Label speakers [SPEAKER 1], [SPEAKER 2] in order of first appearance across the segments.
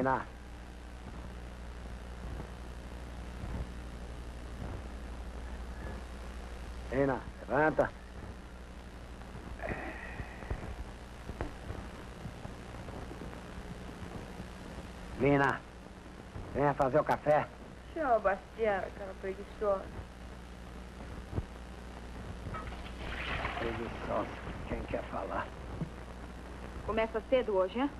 [SPEAKER 1] Nina. Nina, levanta. Nina, venha fazer o café.
[SPEAKER 2] Senhor Bastiano, cara preguiçosa.
[SPEAKER 1] Preguiçosa, quem quer falar?
[SPEAKER 2] Começa cedo hoje, hein?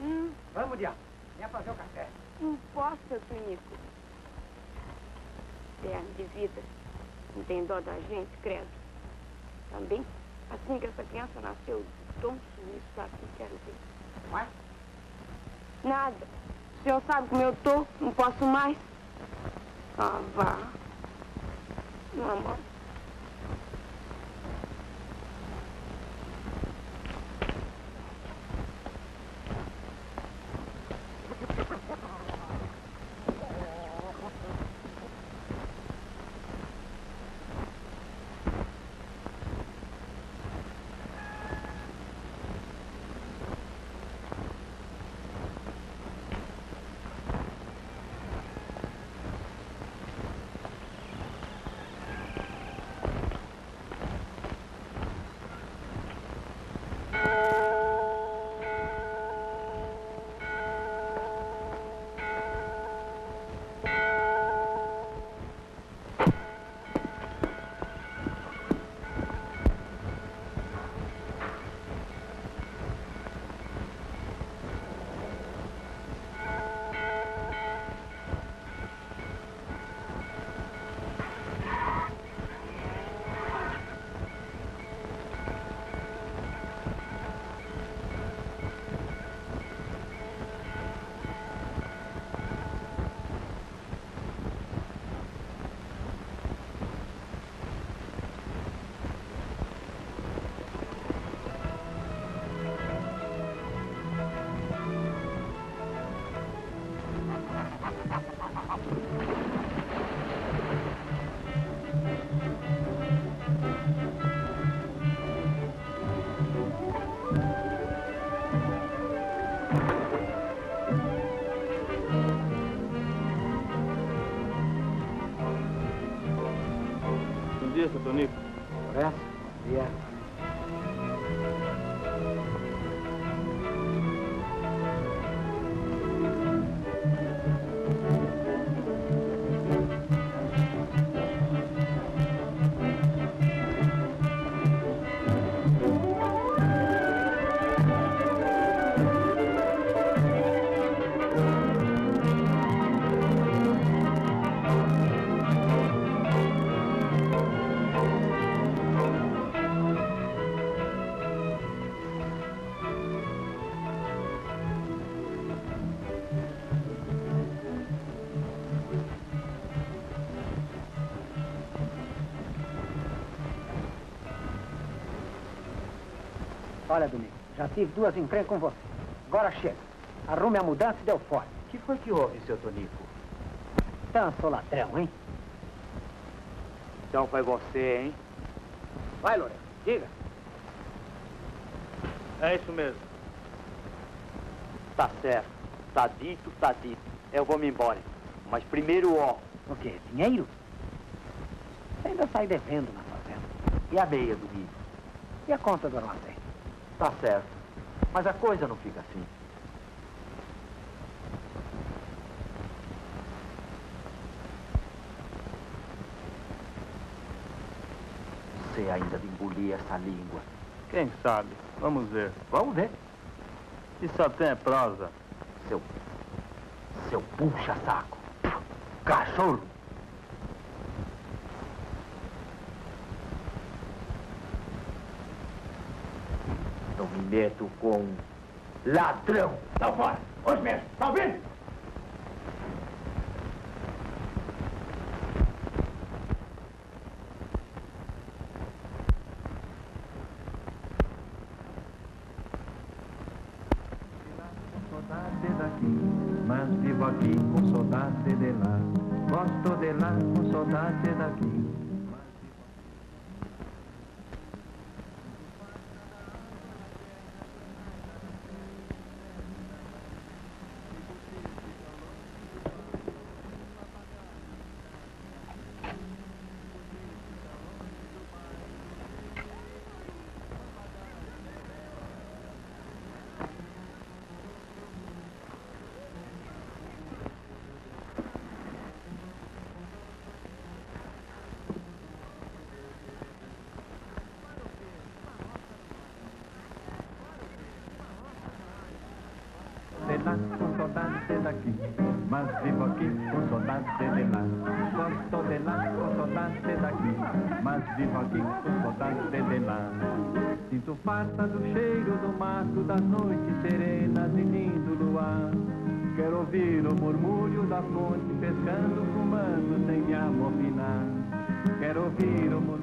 [SPEAKER 2] Hum,
[SPEAKER 1] vamos, Diana. Venha fazer o café.
[SPEAKER 2] não posso, seu. Terno de vida. Não tem dó da gente, credo. Também, assim que essa criança nasceu, tão sumiço, sabe? Não quero ver.
[SPEAKER 1] Ué?
[SPEAKER 2] Nada. O senhor sabe como eu tô? Não posso mais. Ah, vá. Mamãe.
[SPEAKER 3] Bom
[SPEAKER 1] Olha, Domingo, já tive duas encrencas com você. Agora chega. Arrume a mudança e deu fora.
[SPEAKER 4] O que foi que houve, seu Tonico?
[SPEAKER 1] Um solatrão, hein?
[SPEAKER 4] Então foi você, hein?
[SPEAKER 1] Vai, Lourenço, diga.
[SPEAKER 3] É isso mesmo.
[SPEAKER 4] Tá certo. Tá dito, tá dito. Eu vou me embora. Mas primeiro, ó.
[SPEAKER 1] O quê? Dinheiro? Você ainda sai devendo na fazenda.
[SPEAKER 4] E a meia do milho?
[SPEAKER 1] E a conta do armazém?
[SPEAKER 4] Tá certo. Mas a coisa não fica assim. Você ainda de engolir essa língua.
[SPEAKER 3] Quem sabe? Vamos ver.
[SPEAKER 4] Vamos ver.
[SPEAKER 3] Isso até é prosa.
[SPEAKER 4] Seu
[SPEAKER 1] seu puxa-saco. Cachorro. Meto com ladrão. Tá fora. Hoje mesmo. Tá ouvindo?
[SPEAKER 5] Lá com saudade daqui, mas vivo aqui com saudade de lá. Gosto de lá com saudade daqui, mas vivo aqui com saudade de lá. Sinto falta do cheiro do mato, das noites serenas e lindo luar. Quero ouvir o murmúrio da fonte, pescando, fumando, sem me amofinar. Quero ouvir o murmúrio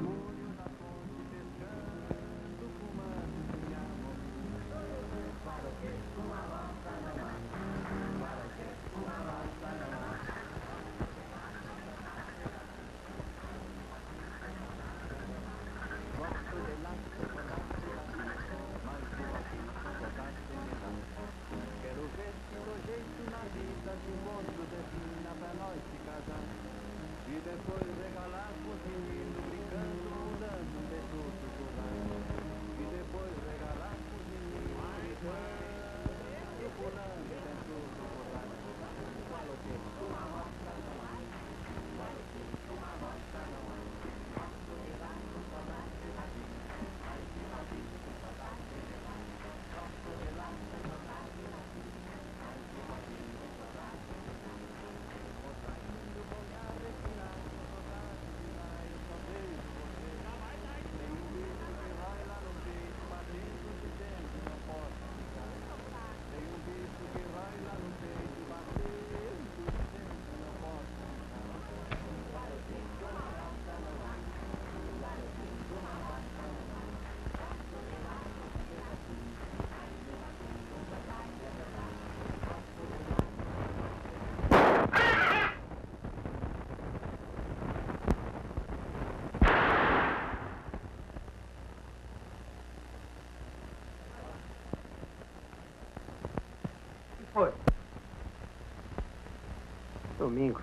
[SPEAKER 1] Domingos.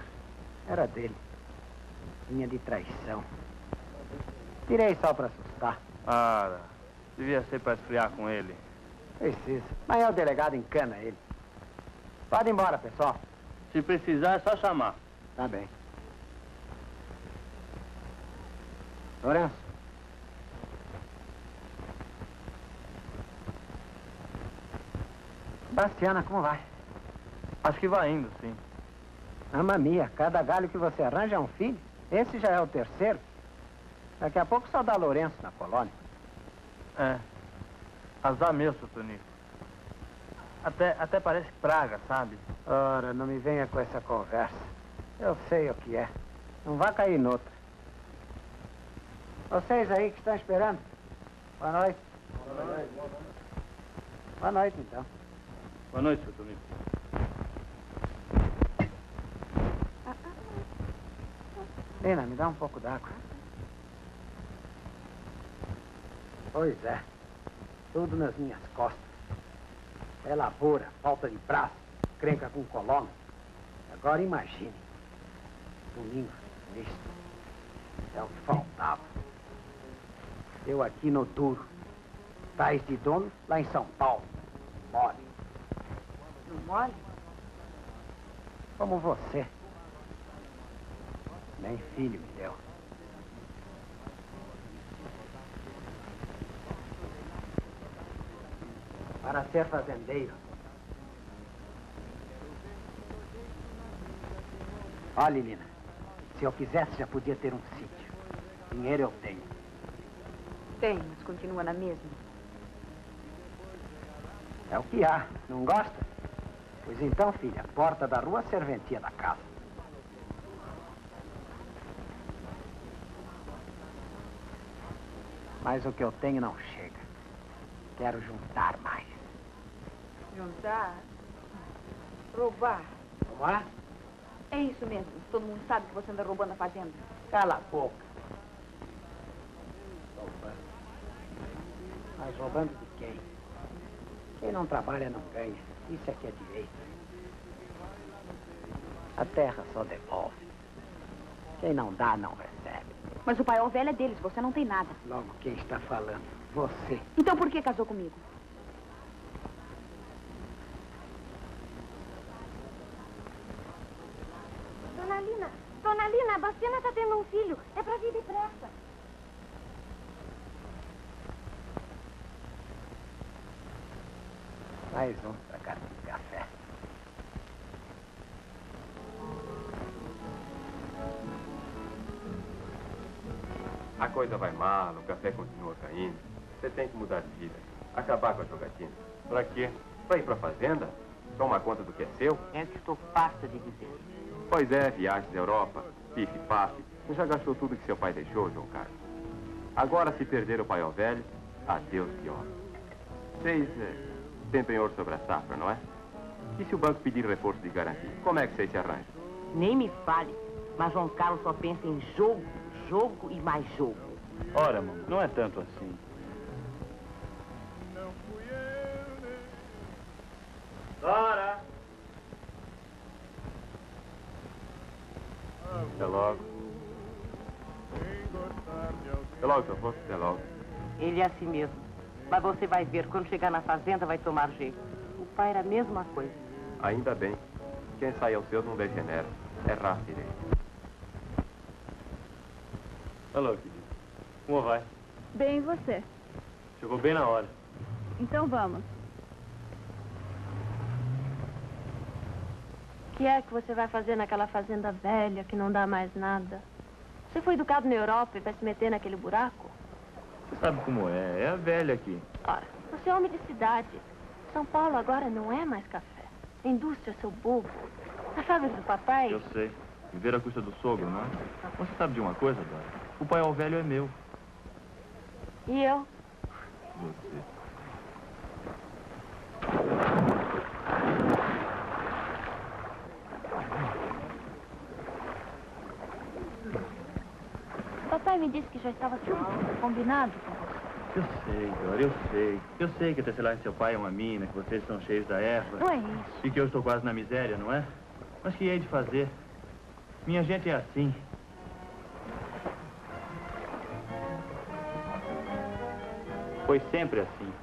[SPEAKER 1] Era dele. Linha de traição. Tirei só pra assustar.
[SPEAKER 3] Ah, devia ser pra esfriar com ele.
[SPEAKER 1] Precisa. Mas é o delegado encana ele. Pode ir embora, pessoal.
[SPEAKER 3] Se precisar, é só chamar.
[SPEAKER 1] Tá bem. Lourenço. Bastiana, como vai?
[SPEAKER 3] Acho que vai indo, sim.
[SPEAKER 1] Ama minha, cada galho que você arranja é um filho. Esse já é o terceiro. Daqui a pouco só dá Lourenço na colônia.
[SPEAKER 3] É. Azar meu, seu Tonico. Até, até parece praga, sabe?
[SPEAKER 1] Ora, não me venha com essa conversa. Eu sei o que é. Não vá cair noutra. Vocês aí que estão esperando. Boa noite. Boa noite, então.
[SPEAKER 3] Boa noite, seu Tonico.
[SPEAKER 1] Lena, me dá um pouco d'água. Pois é. Tudo nas minhas costas. É lavoura, falta de braço, crenca com colono. Agora imagine. Domingo, nisto. É o que faltava. Eu aqui no duro. Tais de dono lá em São Paulo. Mole.
[SPEAKER 2] Não mole?
[SPEAKER 1] Como você. Nem filho me deu. Para ser fazendeiro, Olha, Lina, se eu quisesse já podia ter um sítio. Dinheiro eu tenho.
[SPEAKER 6] Tem, mas continua na mesma.
[SPEAKER 1] É o que há. Não gosta? Pois então, filha, porta da rua, serventia da casa. Mas o que eu tenho não chega. Quero juntar mais.
[SPEAKER 6] Juntar? Roubar?
[SPEAKER 1] É?
[SPEAKER 6] É isso mesmo. Todo mundo sabe que você anda roubando a fazenda.
[SPEAKER 1] Cala a boca. Roubando. Mas roubando de quem? Quem não trabalha não ganha. Isso é que é direito. A terra só devolve. Quem não dá, não recebe.
[SPEAKER 6] Mas o pai velho é deles, você não tem nada.
[SPEAKER 1] Logo, quem está falando? Você.
[SPEAKER 6] Então por que casou comigo?
[SPEAKER 7] Dona Lina, Dona Lina, a Bastiana está tendo um filho. É para vir depressa.
[SPEAKER 1] Mais um
[SPEAKER 8] A coisa vai mal, o café continua caindo. Você tem que mudar de vida. Acabar com a jogatina. Pra quê? Pra ir pra fazenda? Tomar conta do que é seu?
[SPEAKER 9] É o que estou farta de dizer.
[SPEAKER 8] Pois é, viagens à Europa, pife pafe. Você já gastou tudo que seu pai deixou, João Carlos. Agora, se perder o paiol velho, adeus pior. Vocês eh, têm penhor sobre a safra, não é? E se o banco pedir reforço de garantia? Como é que vocês se arranjam?
[SPEAKER 9] Nem me fale, mas João Carlos só pensa em jogo, jogo e mais jogo.
[SPEAKER 3] Ora, mamãe, não é tanto assim. Dora!
[SPEAKER 8] Até logo. Até logo, seu afosto. Até logo.
[SPEAKER 9] Ele é assim mesmo. Mas você vai ver, quando chegar na fazenda vai tomar jeito. O pai era a mesma coisa.
[SPEAKER 8] Ainda bem. Quem sai aos seus não degenera. É direito.
[SPEAKER 3] Alô, querido. Como vai?
[SPEAKER 7] Bem, e você?
[SPEAKER 3] Chegou bem na hora.
[SPEAKER 7] Então vamos. O que é que você vai fazer naquela fazenda velha que não dá mais nada? Você foi educado na Europa e vai se meter naquele buraco?
[SPEAKER 3] Você sabe como é. É a velha aqui.
[SPEAKER 7] Ora, você é homem de cidade. São Paulo agora não é mais café. A indústria, seu bobo. A fábrica do papai...
[SPEAKER 3] Eu sei. Viver à custa do sogro, não é? Você sabe de uma coisa, Dora? O pai ao velho é meu.
[SPEAKER 7] E eu?
[SPEAKER 3] Você.
[SPEAKER 7] Papai me disse que já estava tudo combinado com você.
[SPEAKER 3] Eu sei, Dora, eu sei. Eu sei que a tecelagem do seu pai é uma mina, que vocês estão cheios da erva.
[SPEAKER 7] Não é isso.
[SPEAKER 3] E que eu estou quase na miséria, não é? Mas que hei de fazer? Minha gente é assim. Foi sempre assim.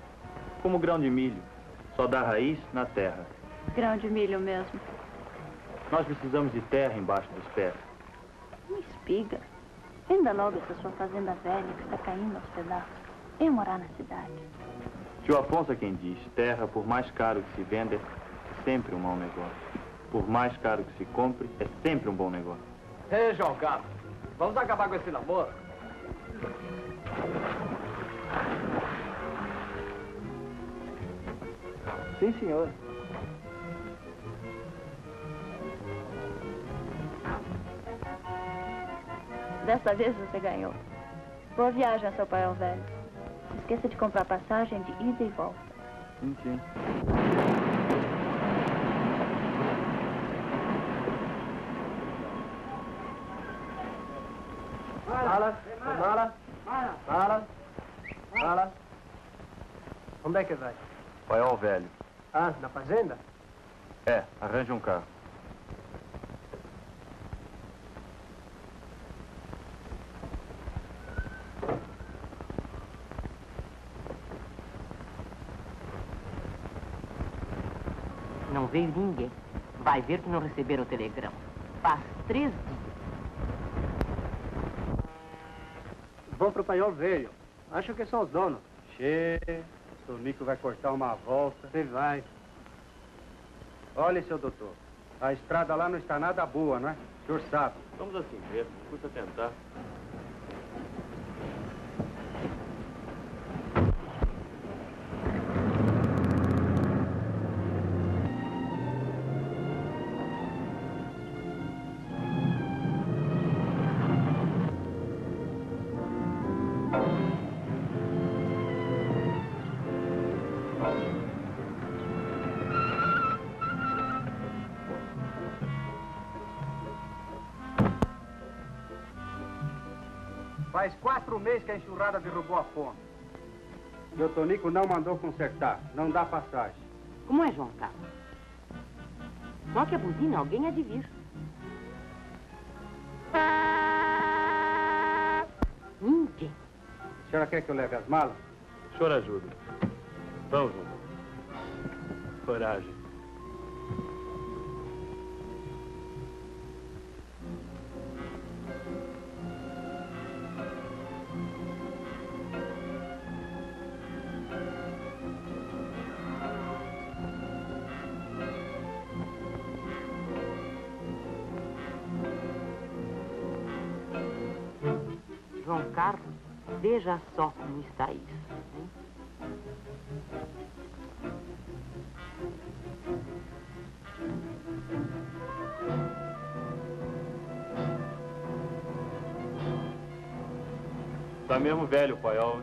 [SPEAKER 3] Como grão de milho. Só dá raiz na terra.
[SPEAKER 7] Grão de milho mesmo.
[SPEAKER 3] Nós precisamos de terra embaixo dos pés.
[SPEAKER 7] Uma espiga. Venda logo essa sua fazenda velha que está caindo aos pedaços. Venha morar na cidade.
[SPEAKER 3] Tio Afonso é quem diz, terra, por mais caro que se venda, é sempre um mau negócio. Por mais caro que se compre, é sempre um bom negócio.
[SPEAKER 1] Ei, João Carlos, vamos acabar com esse namoro? Sim, senhor.
[SPEAKER 7] Desta vez você ganhou. Boa viagem, seu pai ao velho. Não esqueça de comprar passagem de ida e volta.
[SPEAKER 3] Sim, sim.
[SPEAKER 1] Mala, mala, mala, mala. Onde é que vai?
[SPEAKER 3] Pai ao velho.
[SPEAKER 1] Fazenda?
[SPEAKER 3] É, arranje um carro.
[SPEAKER 9] Não veio ninguém. Vai ver que não receberam o telegrama. Faz três dias.
[SPEAKER 1] Vou pro paiol velho. Acho que são os donos. Che, o Nico vai cortar uma volta. Você vai. Olha, seu doutor. A estrada lá não está nada boa, não é? O senhor sabe.
[SPEAKER 3] Vamos assim mesmo, custa tentar.
[SPEAKER 1] Faz quatro meses que a enxurrada derrubou a ponte. E o Tonico não mandou consertar. Não dá passagem.
[SPEAKER 9] Como é, João Carlos? Só que a buzina alguém há de vir. Ninguém.
[SPEAKER 1] A senhora quer que eu leve as malas?
[SPEAKER 3] O senhor ajuda. Vamos, João. Coragem.
[SPEAKER 9] Como está isso. hein?
[SPEAKER 3] Tá mesmo velho paiol,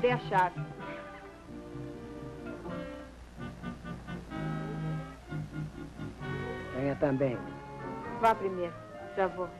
[SPEAKER 2] Cadê a chave?
[SPEAKER 1] Venha também.
[SPEAKER 2] Vá primeiro, já vou.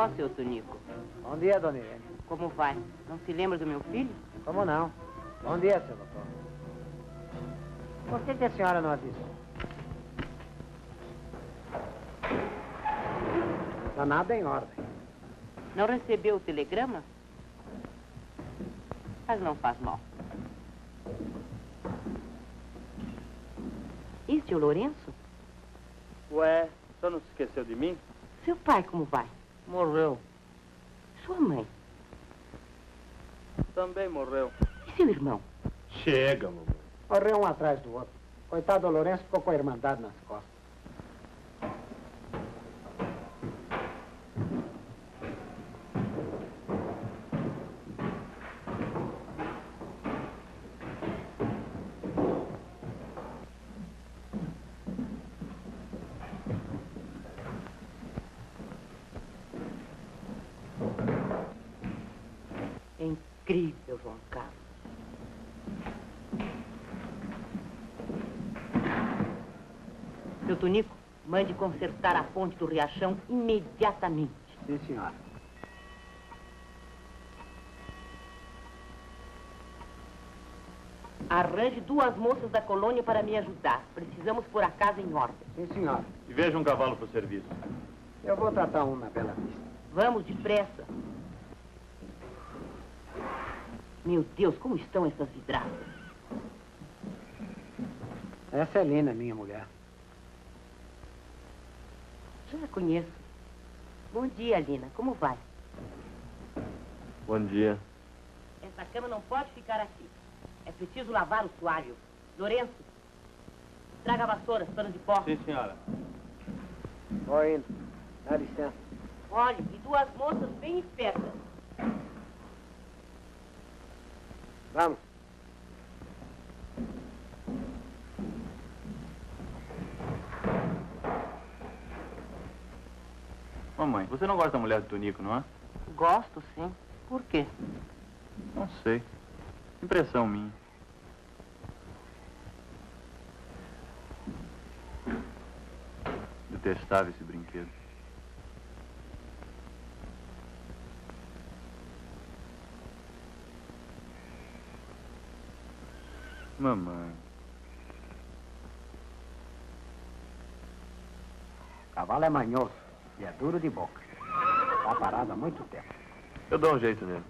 [SPEAKER 9] Ó, seu Tonico,
[SPEAKER 1] Bom dia, dona Irene.
[SPEAKER 9] como vai? Não se lembra do meu filho?
[SPEAKER 1] Como não? Bom dia, seu doutor. Por que, que a senhora não avisou? Está nada em ordem.
[SPEAKER 9] Não recebeu o telegrama? Mas não faz mal. E seu Lourenço?
[SPEAKER 3] Ué, só não se esqueceu de mim?
[SPEAKER 9] Seu pai como vai?
[SPEAKER 3] Morreu.
[SPEAKER 9] Sua mãe?
[SPEAKER 3] Também morreu.
[SPEAKER 9] E seu irmão?
[SPEAKER 3] Chega, mamãe.
[SPEAKER 1] Correu um atrás do outro. Coitado do Lourenço ficou com a irmandade nas costas.
[SPEAKER 9] É incrível, João Carlos. Seu Tonico, mande consertar a ponte do Riachão imediatamente.
[SPEAKER 1] Sim, senhora.
[SPEAKER 9] Arranje duas moças da colônia para me ajudar. Precisamos pôr a casa em ordem.
[SPEAKER 1] Sim, senhora.
[SPEAKER 3] E veja um cavalo pro serviço.
[SPEAKER 1] Eu vou tratar um na Bela Vista.
[SPEAKER 9] Vamos depressa. Meu Deus, como estão essas vidraças?
[SPEAKER 1] Essa é Lina, minha mulher.
[SPEAKER 9] Já a conheço. Bom dia, Lina. Como vai?
[SPEAKER 3] Bom dia.
[SPEAKER 9] Essa cama não pode ficar aqui. É preciso lavar o soalho. Lourenço, traga vassouras, pano de pó.
[SPEAKER 3] Sim, senhora.
[SPEAKER 1] Vou indo. Dá licença.
[SPEAKER 9] Olhe, e duas moças bem espertas.
[SPEAKER 1] Vamos.
[SPEAKER 3] Mamãe, você não gosta da mulher do Tonico, não é?
[SPEAKER 9] Gosto, sim. Por quê?
[SPEAKER 3] Não sei. Impressão minha. Detestável esse brinquedo. Mamãe.
[SPEAKER 1] Cavalo é manhoso e é duro de boca. Está parado há muito tempo.
[SPEAKER 3] Eu dou um jeito nele.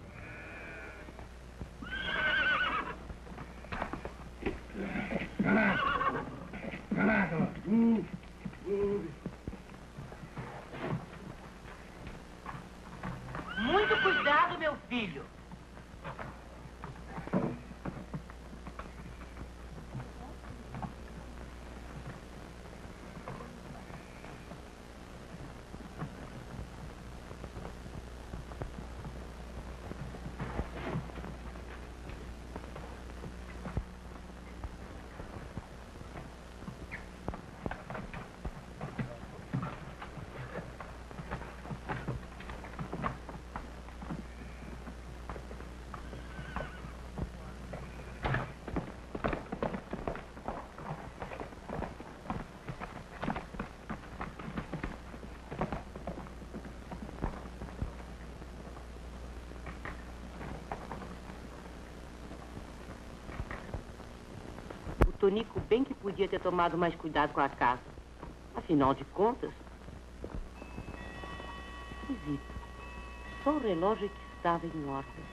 [SPEAKER 9] Muito cuidado, meu filho. Tonico bem que podia ter tomado mais cuidado com a casa. Afinal de contas... Esquisito. Só o relógio é que estava em ordem.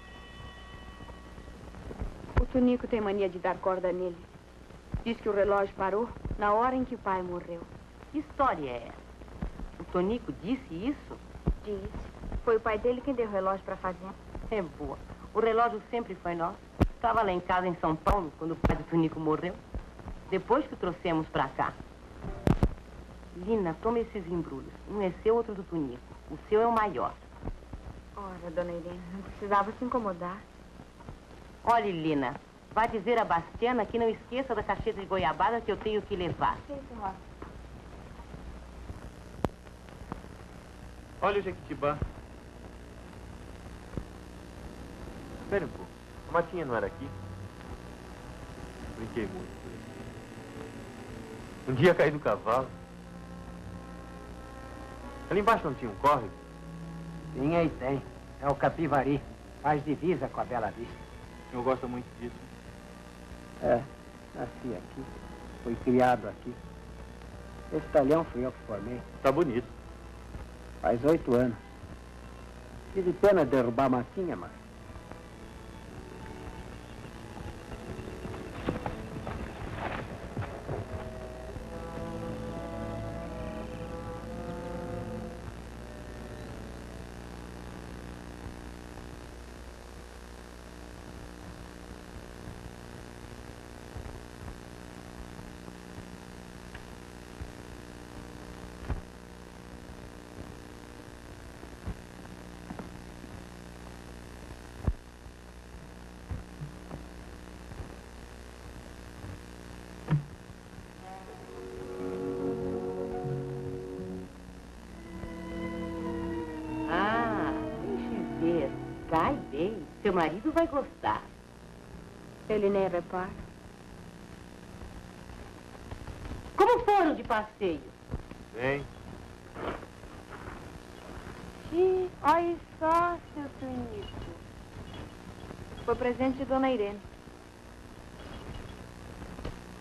[SPEAKER 2] O Tonico tem mania de dar corda nele. Diz que o relógio parou na hora em que o pai morreu.
[SPEAKER 9] Que história é essa? O Tonico disse isso?
[SPEAKER 2] Diz. Foi o pai dele quem deu o relógio para a fazenda.
[SPEAKER 9] É boa. O relógio sempre foi nosso. Estava lá em casa em São Paulo, quando o pai do Tonico morreu. Depois que o trouxemos para cá. Lina, toma esses embrulhos. Um é seu, outro do Tonico. O seu é o maior.
[SPEAKER 2] Ora, dona Irene, não precisava se incomodar.
[SPEAKER 9] Olhe, Lina, vai dizer a Bastiana que não esqueça da cacheta de goiabada que eu tenho que levar.
[SPEAKER 2] Sim, senhora.
[SPEAKER 3] Olha o Jequitibá. Espere um pouco. A matinha não era aqui? Brinquei muito. Um dia caí do cavalo. Ali embaixo não tinha um córrego?
[SPEAKER 1] Sim, aí tem. É o Capivari. Faz divisa com a Bela Vista.
[SPEAKER 3] O senhor gosta muito disso.
[SPEAKER 1] É, nasci aqui. Fui criado aqui. Esse talhão fui eu que formei.
[SPEAKER 3] Tá bonito.
[SPEAKER 1] Faz oito anos. Tive pena de derrubar a matinha, mas...
[SPEAKER 9] vai gostar.
[SPEAKER 2] Ele nem repara.
[SPEAKER 9] Como foram de passeio?
[SPEAKER 3] Bem.
[SPEAKER 2] Ih, olha só, seu Tonico. Foi presente de dona Irene.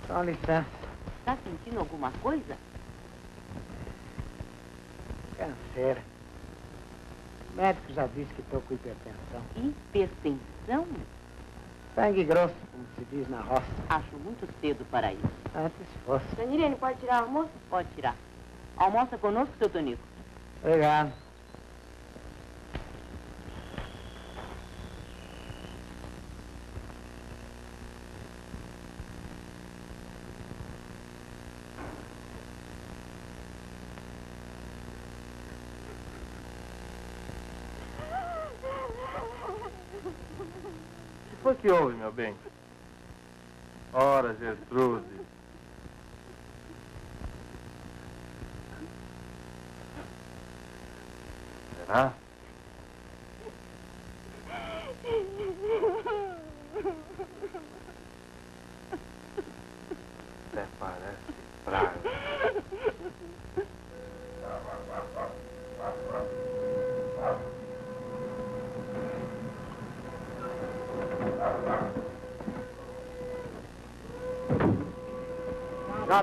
[SPEAKER 1] Só licença.
[SPEAKER 9] Está sentindo alguma coisa?
[SPEAKER 1] Canseira. O médico já disse que estou com hipertensão.
[SPEAKER 9] Hipertensão?
[SPEAKER 1] Sangue grosso, como se diz na roça.
[SPEAKER 9] Acho muito cedo para isso.
[SPEAKER 1] Antes fosse.
[SPEAKER 2] Dona Irene, pode tirar o almoço?
[SPEAKER 9] Pode tirar. Almoça conosco, seu Tonico.
[SPEAKER 1] Obrigado.
[SPEAKER 10] foi que houve, meu bem? Ora, Gertrude. Será? Até parece praga.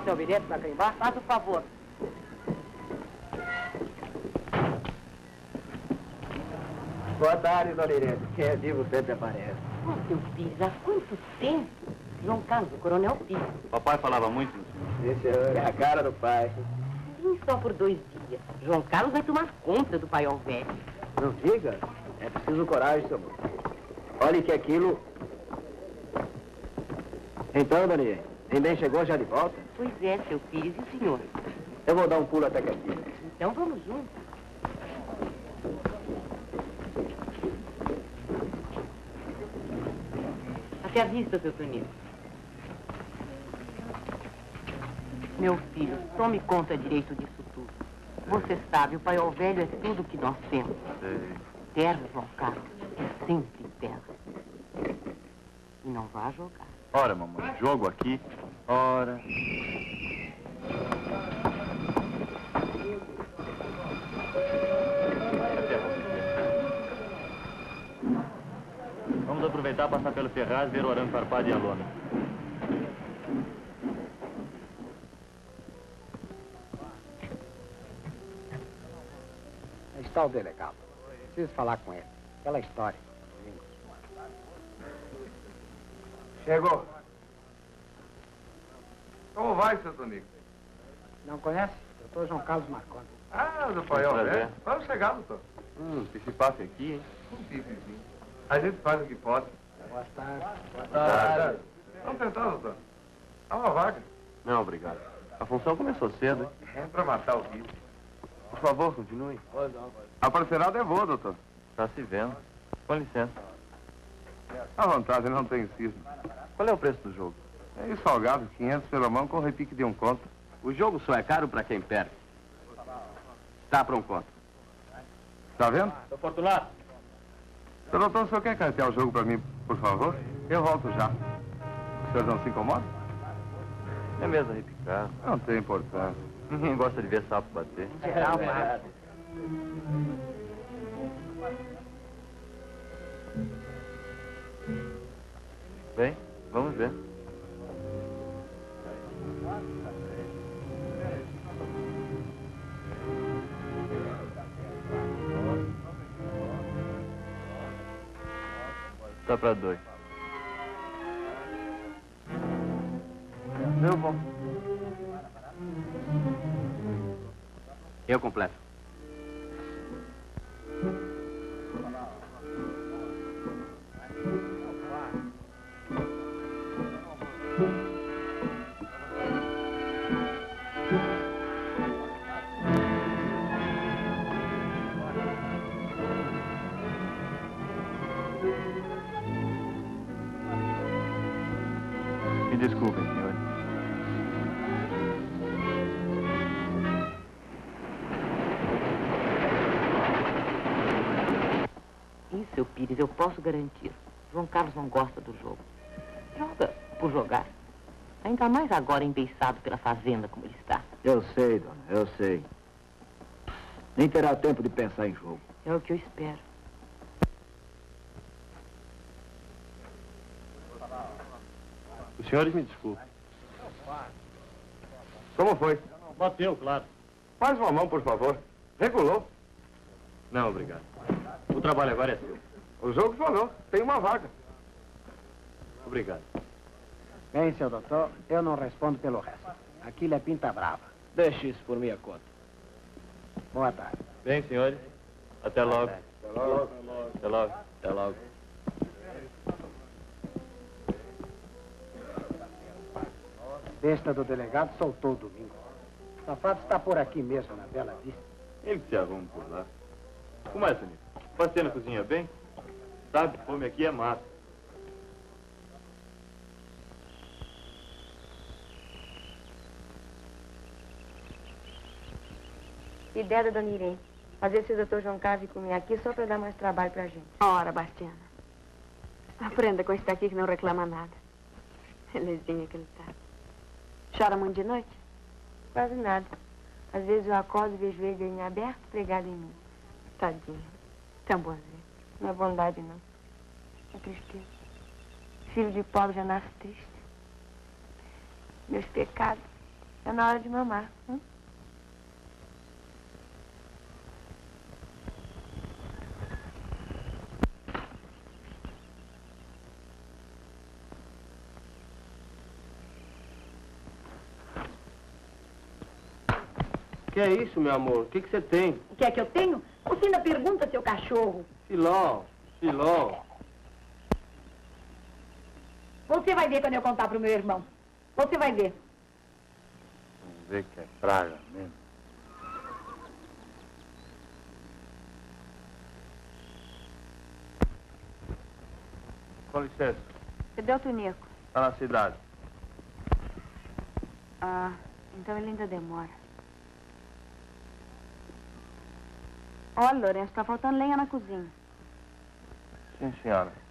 [SPEAKER 9] Tem o bilhete para carimbar? Faz o favor.
[SPEAKER 1] Boa tarde, dona Irene. Quem é vivo sempre aparece.
[SPEAKER 9] Oh, seu Pires, há quanto tempo? João Carlos, o Coronel Pires.
[SPEAKER 3] Papai falava muito no senhor.
[SPEAKER 1] Senhor. É a cara do pai.
[SPEAKER 9] Vim só por dois dias. João Carlos vai tomar conta do paiol velho.
[SPEAKER 1] Não diga. É preciso coragem, seu moço. Olhe que aquilo... Então, dona Irene, ninguém chegou já de volta?
[SPEAKER 9] Pois é, seu Pires, e o senhor?
[SPEAKER 1] Eu vou dar um pulo até aqui.
[SPEAKER 9] Então vamos juntos. Até a vista, seu Tonino. Meu filho, tome conta direito disso tudo. Você sabe, o paiol velho é tudo que nós temos.
[SPEAKER 3] Sei.
[SPEAKER 9] Terra, João Carlos, é sempre terra. E não vá jogar.
[SPEAKER 3] Ora, mamãe, jogo aqui. Ora. Vamos aproveitar passar pelo Ferraz, ver o arame farpado e a lona.
[SPEAKER 1] Aí está o delegado. Preciso falar com ele. Aquela história.
[SPEAKER 10] Chegou. Como vai, seu Tonico?
[SPEAKER 1] Não conhece? Doutor João Carlos Marconi.
[SPEAKER 10] Ah, do paiol, né? Vamos chegar, doutor.
[SPEAKER 3] Hum, que se passa aqui, hein?
[SPEAKER 10] Um pipezinho. A gente faz o que pode.
[SPEAKER 1] Boa tarde. Boa
[SPEAKER 10] Tá. Vamos tentar, doutor. Há uma vaga.
[SPEAKER 3] Não, obrigado. A função começou cedo, hein?
[SPEAKER 10] É pra matar o bicho.
[SPEAKER 3] Por favor, continue.
[SPEAKER 10] A parcerada é boa, doutor.
[SPEAKER 3] Está se vendo. Com licença.
[SPEAKER 10] À vontade, não tem cisma.
[SPEAKER 3] Qual é o preço do jogo?
[SPEAKER 10] É isso, salgado, 500 pela mão com repique de um conto.
[SPEAKER 1] O jogo só é caro para quem perde. Dá para um conto.
[SPEAKER 10] Tá vendo?
[SPEAKER 3] Seu Fortunato.
[SPEAKER 10] Seu doutor, o senhor quer cartear o jogo pra mim, por favor? Eu volto já. O senhor não se incomoda?
[SPEAKER 3] É mesmo repicar.
[SPEAKER 10] Não tem importância.
[SPEAKER 3] Ninguém gosta de ver sapo bater.
[SPEAKER 9] Geral, mas...
[SPEAKER 3] Bem, vamos ver. Tá pra dois.
[SPEAKER 1] Eu vou. Eu completo.
[SPEAKER 9] Garantir. João Carlos não gosta do jogo. Joga por jogar. Ainda mais agora embeiçado pela fazenda como ele está.
[SPEAKER 1] Eu sei, dona, eu sei. Nem terá tempo de pensar em jogo.
[SPEAKER 9] É o que eu espero.
[SPEAKER 3] Os senhores me desculpem.
[SPEAKER 10] Como foi?
[SPEAKER 3] Bateu, claro.
[SPEAKER 10] Faz uma mão, por favor. Regulou.
[SPEAKER 3] Não, obrigado. O trabalho agora é seu.
[SPEAKER 10] O jogo falou. Tem uma vaga.
[SPEAKER 3] Obrigado.
[SPEAKER 1] Bem, seu doutor, eu não respondo pelo resto. Aquilo é pinta brava. Deixe isso por minha conta. Boa tarde.
[SPEAKER 3] Bem, senhores. Até logo.
[SPEAKER 10] Até logo.
[SPEAKER 3] Até logo. Até logo.
[SPEAKER 1] Besta do delegado soltou o domingo. O safado está por aqui mesmo, na Bela Vista.
[SPEAKER 3] Ele se arruma por lá. Como é, Nico? Você na cozinha bem? sabe, fome aqui é massa.
[SPEAKER 2] Ideia da Dona Irene. Fazer se o doutor João Carve comer aqui só para dar mais trabalho pra gente.
[SPEAKER 6] Ora, Bastiana. Aprenda com esse daqui que não reclama nada. Belezinha que ele tá. Chora muito de noite?
[SPEAKER 2] Quase nada. Às vezes eu acordo e vejo ele em aberto pregado em mim.
[SPEAKER 6] Tadinho. Tão boazinha. Né?
[SPEAKER 2] Não é bondade, não. É tristeza. Filho de pobre já nasce triste. Meus pecados. É na hora de mamar. Hum?
[SPEAKER 11] Que é isso, meu amor? O que que você tem?
[SPEAKER 6] O que é que eu tenho? Você ainda pergunta, seu cachorro.
[SPEAKER 11] Filó, filó.
[SPEAKER 6] Você vai ver quando eu contar pro meu irmão. Você vai ver.
[SPEAKER 3] Vamos ver que é praga mesmo. Com licença,
[SPEAKER 2] Cadê o Tunico?
[SPEAKER 3] tá na cidade.
[SPEAKER 2] Ah, então ele ainda demora. Olha, Lourenço, tá faltando lenha na cozinha.
[SPEAKER 3] Sim, senhora.
[SPEAKER 2] O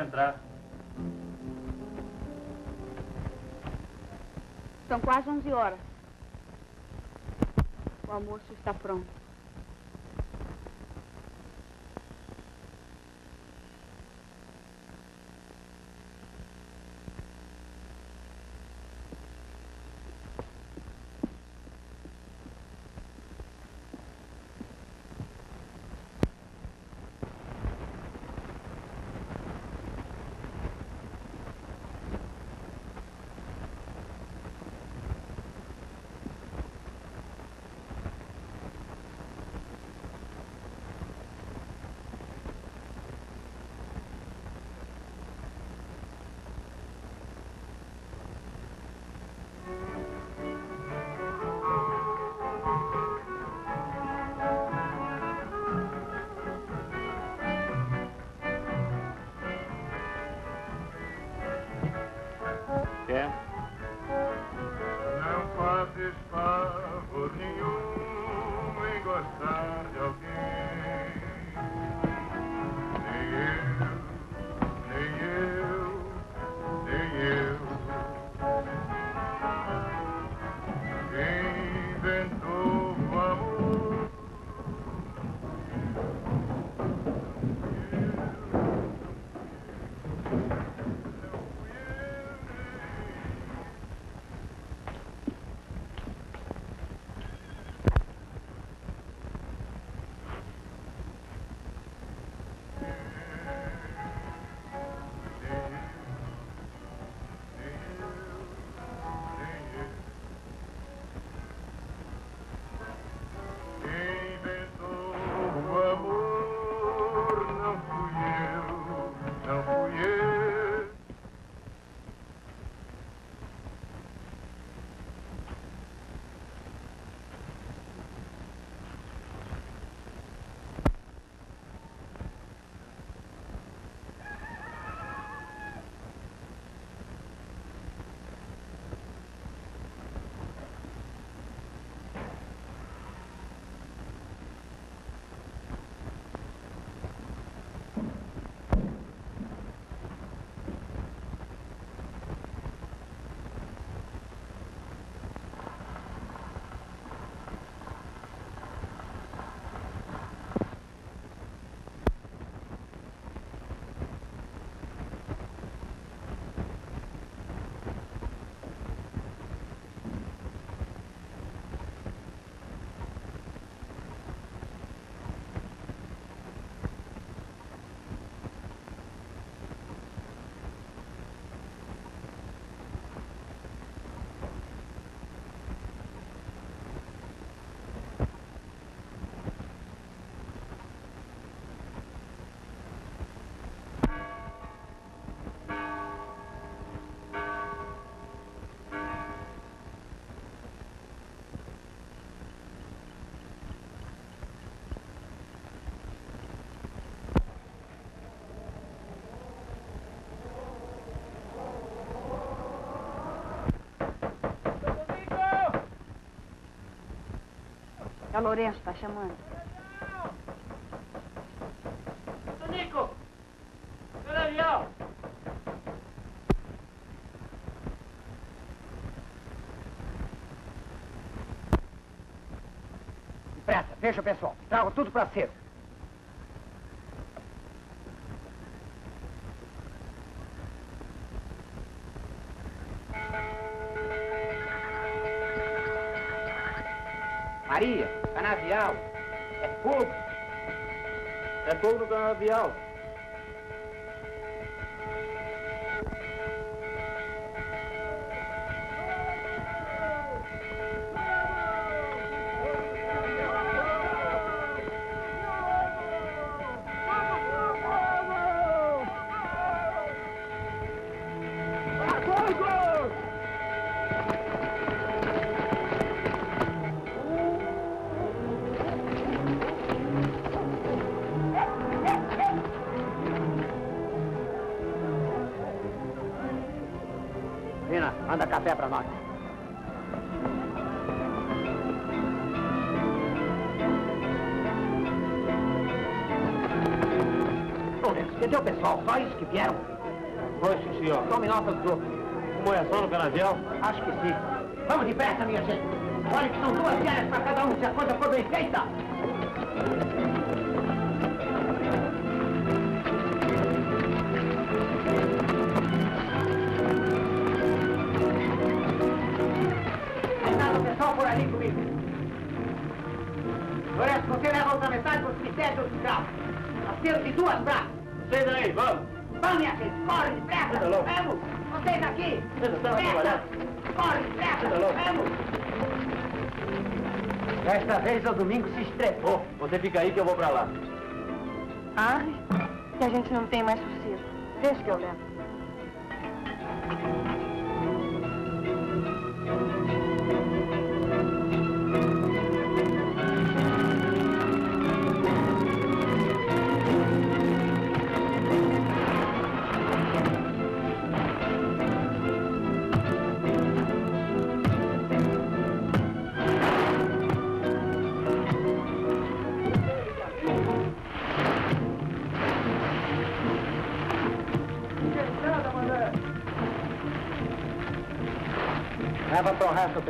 [SPEAKER 3] entrar.
[SPEAKER 2] São quase 11 horas. O almoço está pronto.
[SPEAKER 5] O
[SPEAKER 6] Lourenço, está chamando.
[SPEAKER 11] Tonico! Avião!
[SPEAKER 1] Depressa, deixa, pessoal. Trago tudo para cedo. É fogo
[SPEAKER 3] no canavial.
[SPEAKER 1] Manda café para nós. Lourenço, cadê o pessoal? Só isso que vieram?
[SPEAKER 3] Foi, sim, senhor.
[SPEAKER 1] Tome nota dos outros.
[SPEAKER 3] Como é só no canavial?
[SPEAKER 1] Acho que sim. Vamos depressa, minha gente. Olha que são duas diárias para cada um, se a coisa for bem feita. Metade para o cemitério do hospital. Parceiro de duas braças.
[SPEAKER 3] Vocês aí, vamos.
[SPEAKER 1] Vamos, minha gente, corre depressa. Vamos. Vocês aqui.
[SPEAKER 3] Vocês estão
[SPEAKER 1] Depressa. Corre depressa. Vamos. Desta vez o domingo se estrepou.
[SPEAKER 3] Você fica aí que eu vou pra lá.
[SPEAKER 2] Ai, que a gente não tem mais sossego. Deixa que eu levo.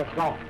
[SPEAKER 1] Pro resto,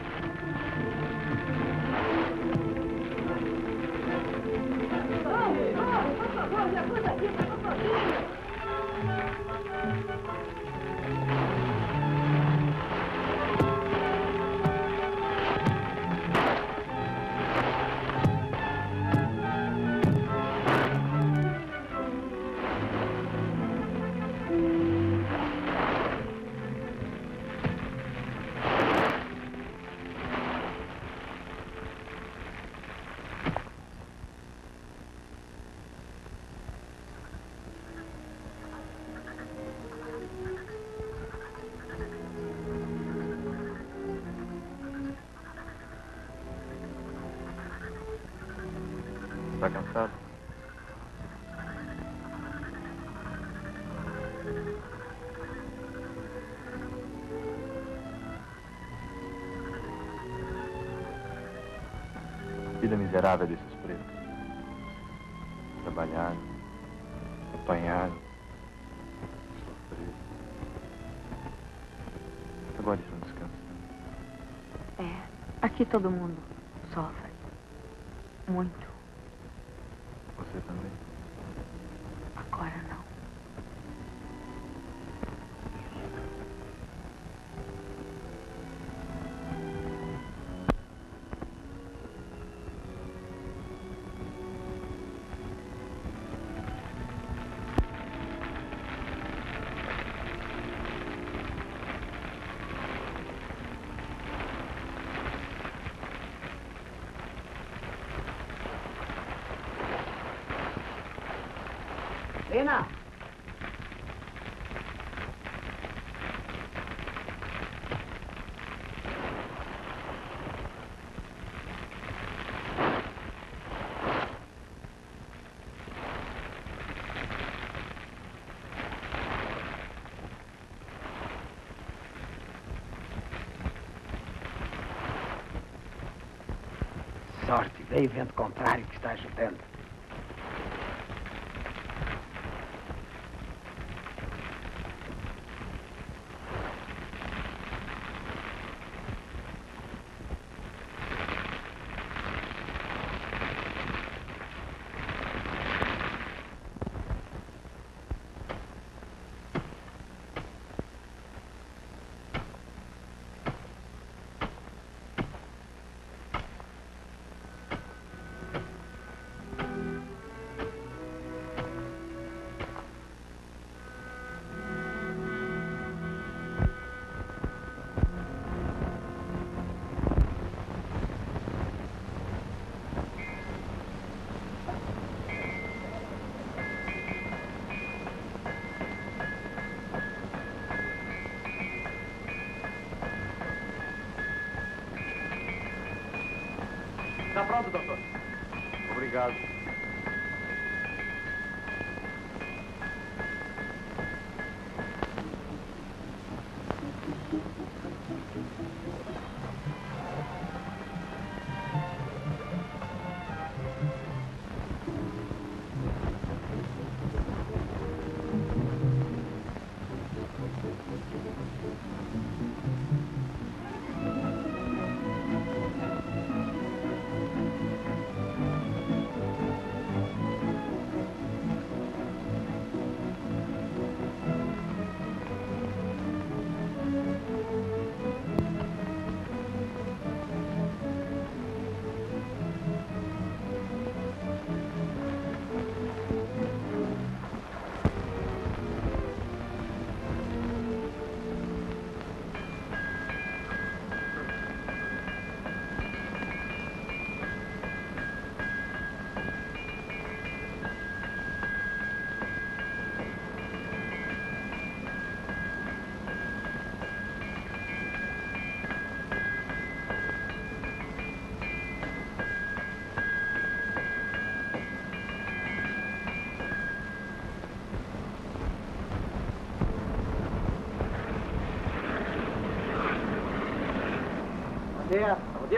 [SPEAKER 3] Vida miserável desses pretos. Trabalhar, apanhar, sofrer. Agora estão descansando.
[SPEAKER 2] É, aqui todo mundo sofre. Muito.
[SPEAKER 1] Sorte, veio vento contrário que está ajudando.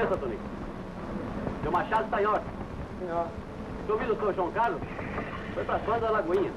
[SPEAKER 3] Seu Tonico. Seu Machado está em ordem.
[SPEAKER 1] Senhor.
[SPEAKER 3] O ouviu do senhor João Carlos? Foi para fora da Lagoinha.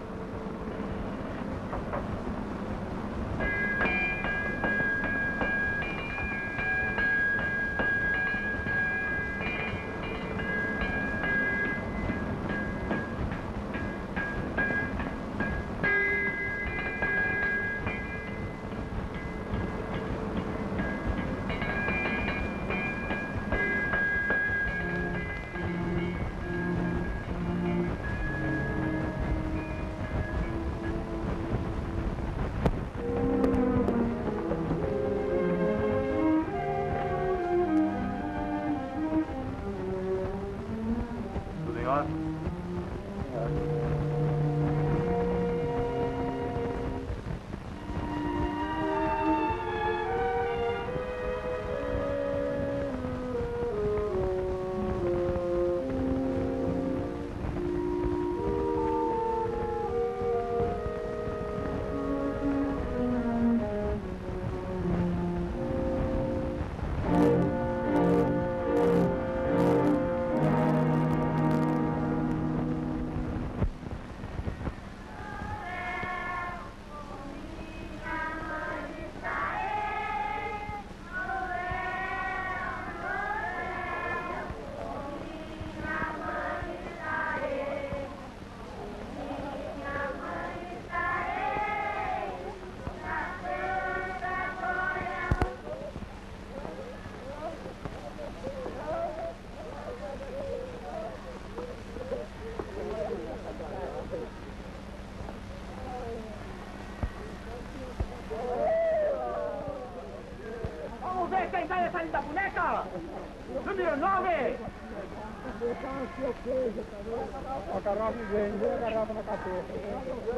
[SPEAKER 1] A garrafa vem, a garrafa na cabeça.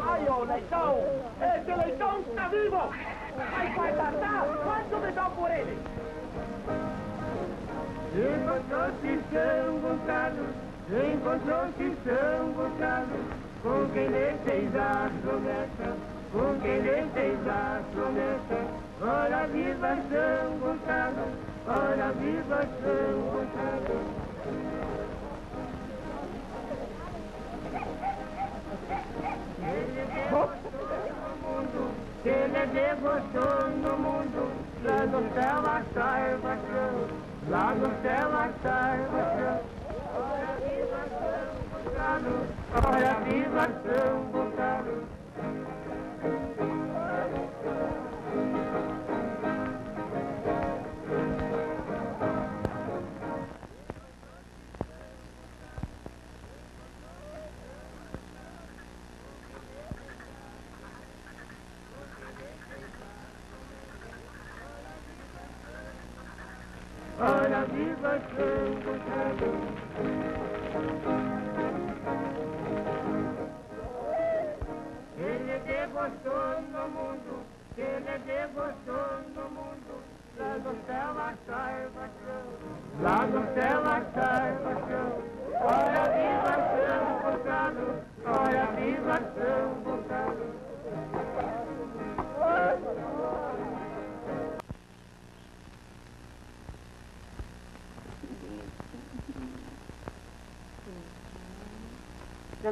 [SPEAKER 12] Ai, ô leitão! Esse leitão está vivo! Vai dar quanto me dão por ele?
[SPEAKER 13] Encontrou-se São Gonçalo, encontrou-se São Gonçalo, com quem lhe fez a promessa, com quem lhe fez a promessa. Ora viva São Gonçalo, ora viva São Gonçalo.
[SPEAKER 11] Devoção no mundo, lá no céu a salvação, lá no céu a salvação. Olha viva São Gonçalo. Olha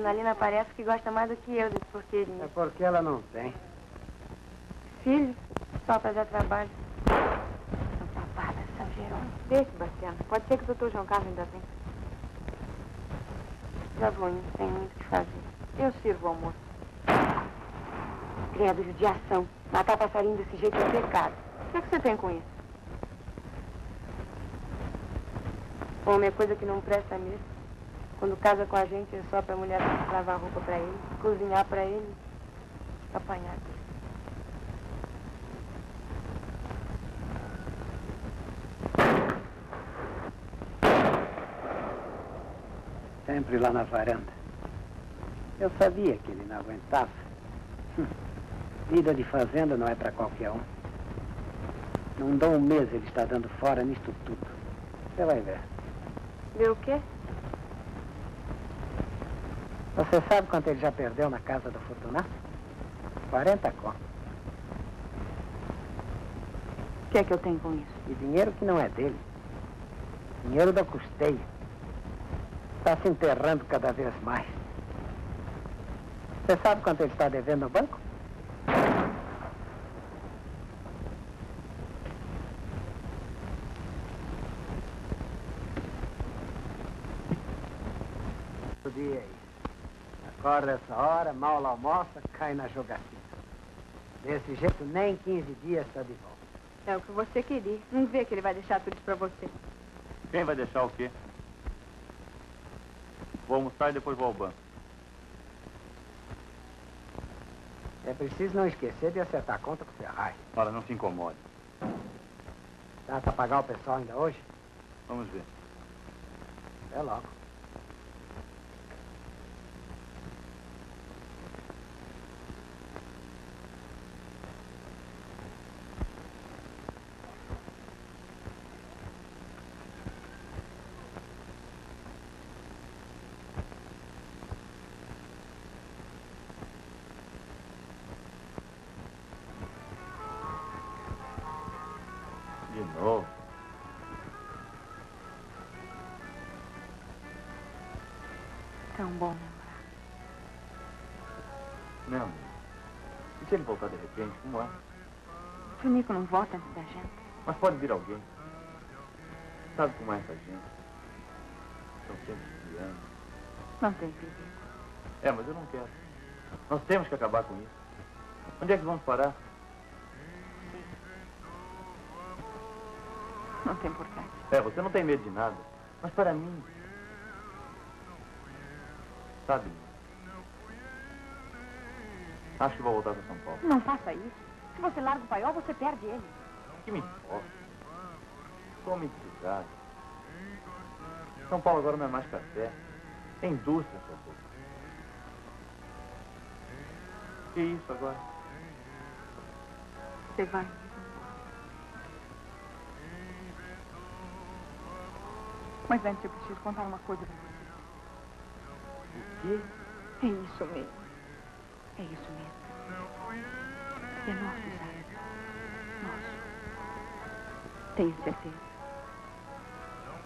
[SPEAKER 2] Dona Lina parece que gosta mais do que eu desse
[SPEAKER 1] É
[SPEAKER 2] porqueirinho.
[SPEAKER 1] porque ela não tem.
[SPEAKER 2] Filho, só pra dar trabalho. Santa Bárbara, São Jerônimo.
[SPEAKER 6] Deixe, Bastiano. Pode ser que o doutor João Carlos ainda venha.
[SPEAKER 2] Já vou indo, tem muito o que fazer.
[SPEAKER 6] Eu sirvo o almoço.
[SPEAKER 2] Credo, judiação. Matar passarinho desse jeito é pecado.
[SPEAKER 6] O que, é que você tem com isso?
[SPEAKER 2] Homem é coisa que não presta mesmo. Quando casa com a gente é só pra mulher lavar roupa pra ele, cozinhar pra ele, apanhar dele.
[SPEAKER 1] Sempre lá na varanda. Eu sabia que ele não aguentava. Hum. Vida de fazenda não é para qualquer um. Não dou um mês ele está dando fora nisto tudo. Você vai ver.
[SPEAKER 2] Deu o quê?
[SPEAKER 1] Você sabe quanto ele já perdeu na casa do Fortunato? 40 contos.
[SPEAKER 2] O que é que eu tenho com isso?
[SPEAKER 1] E dinheiro que não é dele. Dinheiro da custeia. Está se enterrando cada vez mais. Você sabe quanto ele está devendo no banco? O dia aí. Acorda essa hora, mal almoça, cai na jogatina. Desse jeito, nem 15 dias está de volta.
[SPEAKER 6] É o que você queria. Não vê que ele vai deixar tudo isso pra você.
[SPEAKER 3] Quem vai deixar o quê? Vou almoçar e depois vou ao banco.
[SPEAKER 1] É preciso não esquecer de acertar a conta com o Ferrari.
[SPEAKER 3] Ora, não se incomode.
[SPEAKER 1] Dá para pagar o pessoal ainda hoje?
[SPEAKER 3] Vamos ver.
[SPEAKER 1] É logo.
[SPEAKER 3] Se ele voltar de repente, como é?
[SPEAKER 2] O Tonico não volta antes da gente.
[SPEAKER 3] Mas pode vir alguém. Sabe como é essa gente? Estão sempre espiando.
[SPEAKER 2] Não tem perigo.
[SPEAKER 3] É, mas eu não quero. Nós temos que acabar com isso. Onde é que vamos parar?
[SPEAKER 2] Não tem porquê.
[SPEAKER 3] É, você não tem medo de nada. Mas para mim. Sabe? Acho que vou voltar para São Paulo.
[SPEAKER 6] Não faça isso. Se você larga o paiol, você perde ele.
[SPEAKER 3] que me importa? De cidade. São Paulo agora não é mais café. É indústria, sua boca. Que isso agora?
[SPEAKER 2] Você vai.
[SPEAKER 6] Mas antes eu preciso contar uma coisa pra você.
[SPEAKER 3] O quê?
[SPEAKER 6] É isso mesmo. É isso mesmo. É nosso, sabe? Nosso. Tenho certeza.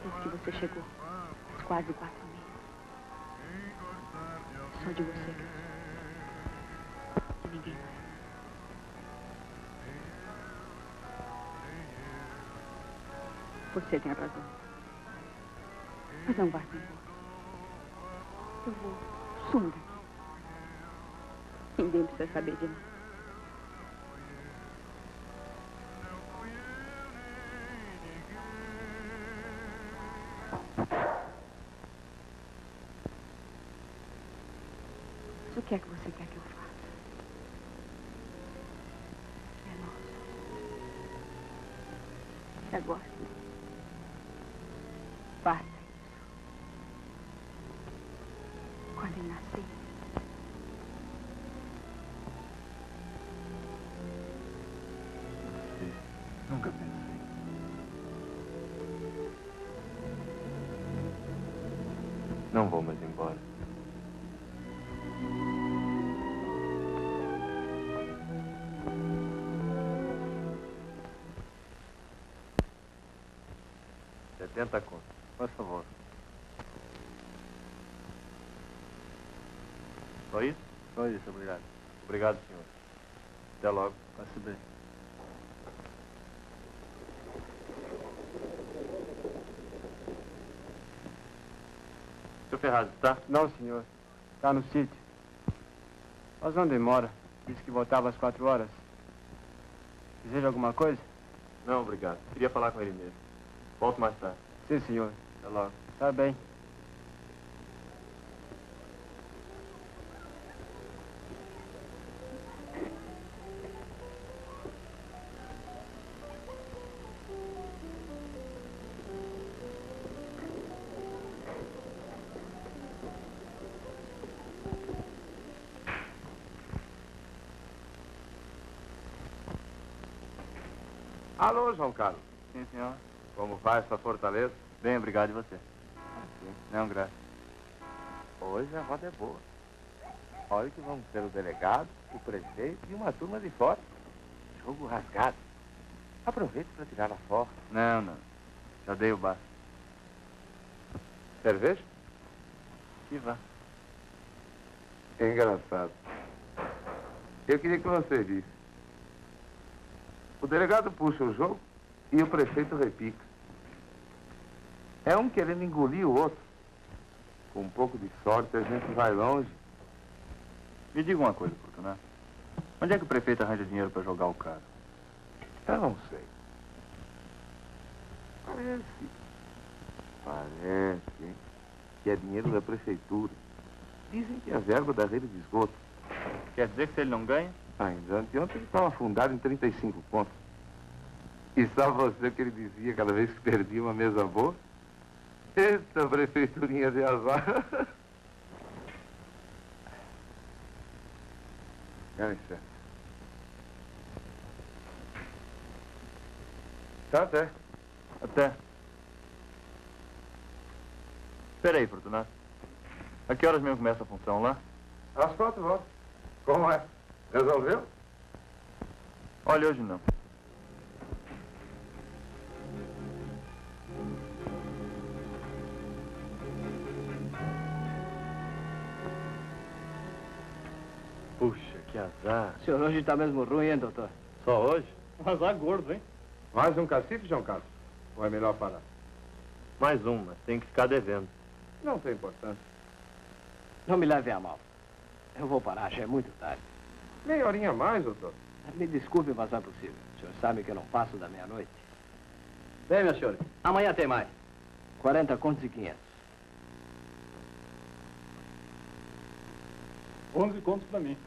[SPEAKER 6] Desde que você chegou, uns quase quatro meses. Só de você que eu sou. Ninguém mais. Você tem razão. Mas não vá embora. Eu vou. Daqui. Ninguém precisa saber de nada.
[SPEAKER 3] Embora. Setenta contos. Por favor. Só isso? Só isso, obrigado. Obrigado, senhor. Até logo. Passe bem. Seu Ferraz, está?
[SPEAKER 14] Não, senhor. Está no sítio. Mas onde mora? Disse que voltava às quatro horas. Deseja alguma coisa?
[SPEAKER 3] Não, obrigado. Queria falar com ele mesmo. Volto mais tarde.
[SPEAKER 14] Sim, senhor.
[SPEAKER 3] Até logo.
[SPEAKER 14] Tá bem.
[SPEAKER 10] Alô, João Carlos.
[SPEAKER 3] Sim, senhor.
[SPEAKER 10] Como vai essa fortaleza?
[SPEAKER 3] Bem, obrigado. E você? Não, graças.
[SPEAKER 10] Hoje a roda é boa. Olha que vamos ter o delegado, o prefeito e uma turma de fora. Jogo rasgado. Aproveite para tirar a foto.
[SPEAKER 3] Não, não. Já dei o bar.
[SPEAKER 10] Cerveja?
[SPEAKER 3] Que vá.
[SPEAKER 10] Engraçado. Eu queria que você visse. O delegado puxa o jogo e o prefeito repica. É um querendo engolir o outro. Com um pouco de sorte a gente vai longe.
[SPEAKER 3] Me diga uma coisa, Fortunato. Onde é que o prefeito arranja dinheiro para jogar o cara?
[SPEAKER 10] Eu não sei. Parece. Parece, hein? Que é dinheiro da prefeitura. Dizem que é verba da rede de esgoto.
[SPEAKER 3] Quer dizer que se ele não ganha?
[SPEAKER 10] Ainda anteontem ele estava afundado em 35 pontos. E sabe você que ele dizia cada vez que perdia uma mesa boa? Eita prefeiturinha de azar. Dá licença. Tá até.
[SPEAKER 3] Até. Espera aí, Fortunato. A que horas mesmo começa a função lá?
[SPEAKER 10] Às quatro horas. Como é? Resolveu?
[SPEAKER 3] Olha, hoje não. Puxa, que azar.
[SPEAKER 15] O senhor hoje está mesmo ruim, hein, doutor?
[SPEAKER 3] Só hoje?
[SPEAKER 16] Azar gordo, hein?
[SPEAKER 10] Mais um cacife, João Carlos? Ou é melhor parar?
[SPEAKER 3] Mais um, mas tem que ficar devendo.
[SPEAKER 10] Não tem importância.
[SPEAKER 15] Não me leve a mal. Eu vou parar, já é muito tarde.
[SPEAKER 10] Meia horinha a mais, doutor.
[SPEAKER 15] Me desculpe, mas não é possível. O senhor sabe que eu não passo da meia-noite. Bem, meu senhor, amanhã tem mais. 40 contos e 500.
[SPEAKER 16] 11 contos pra mim.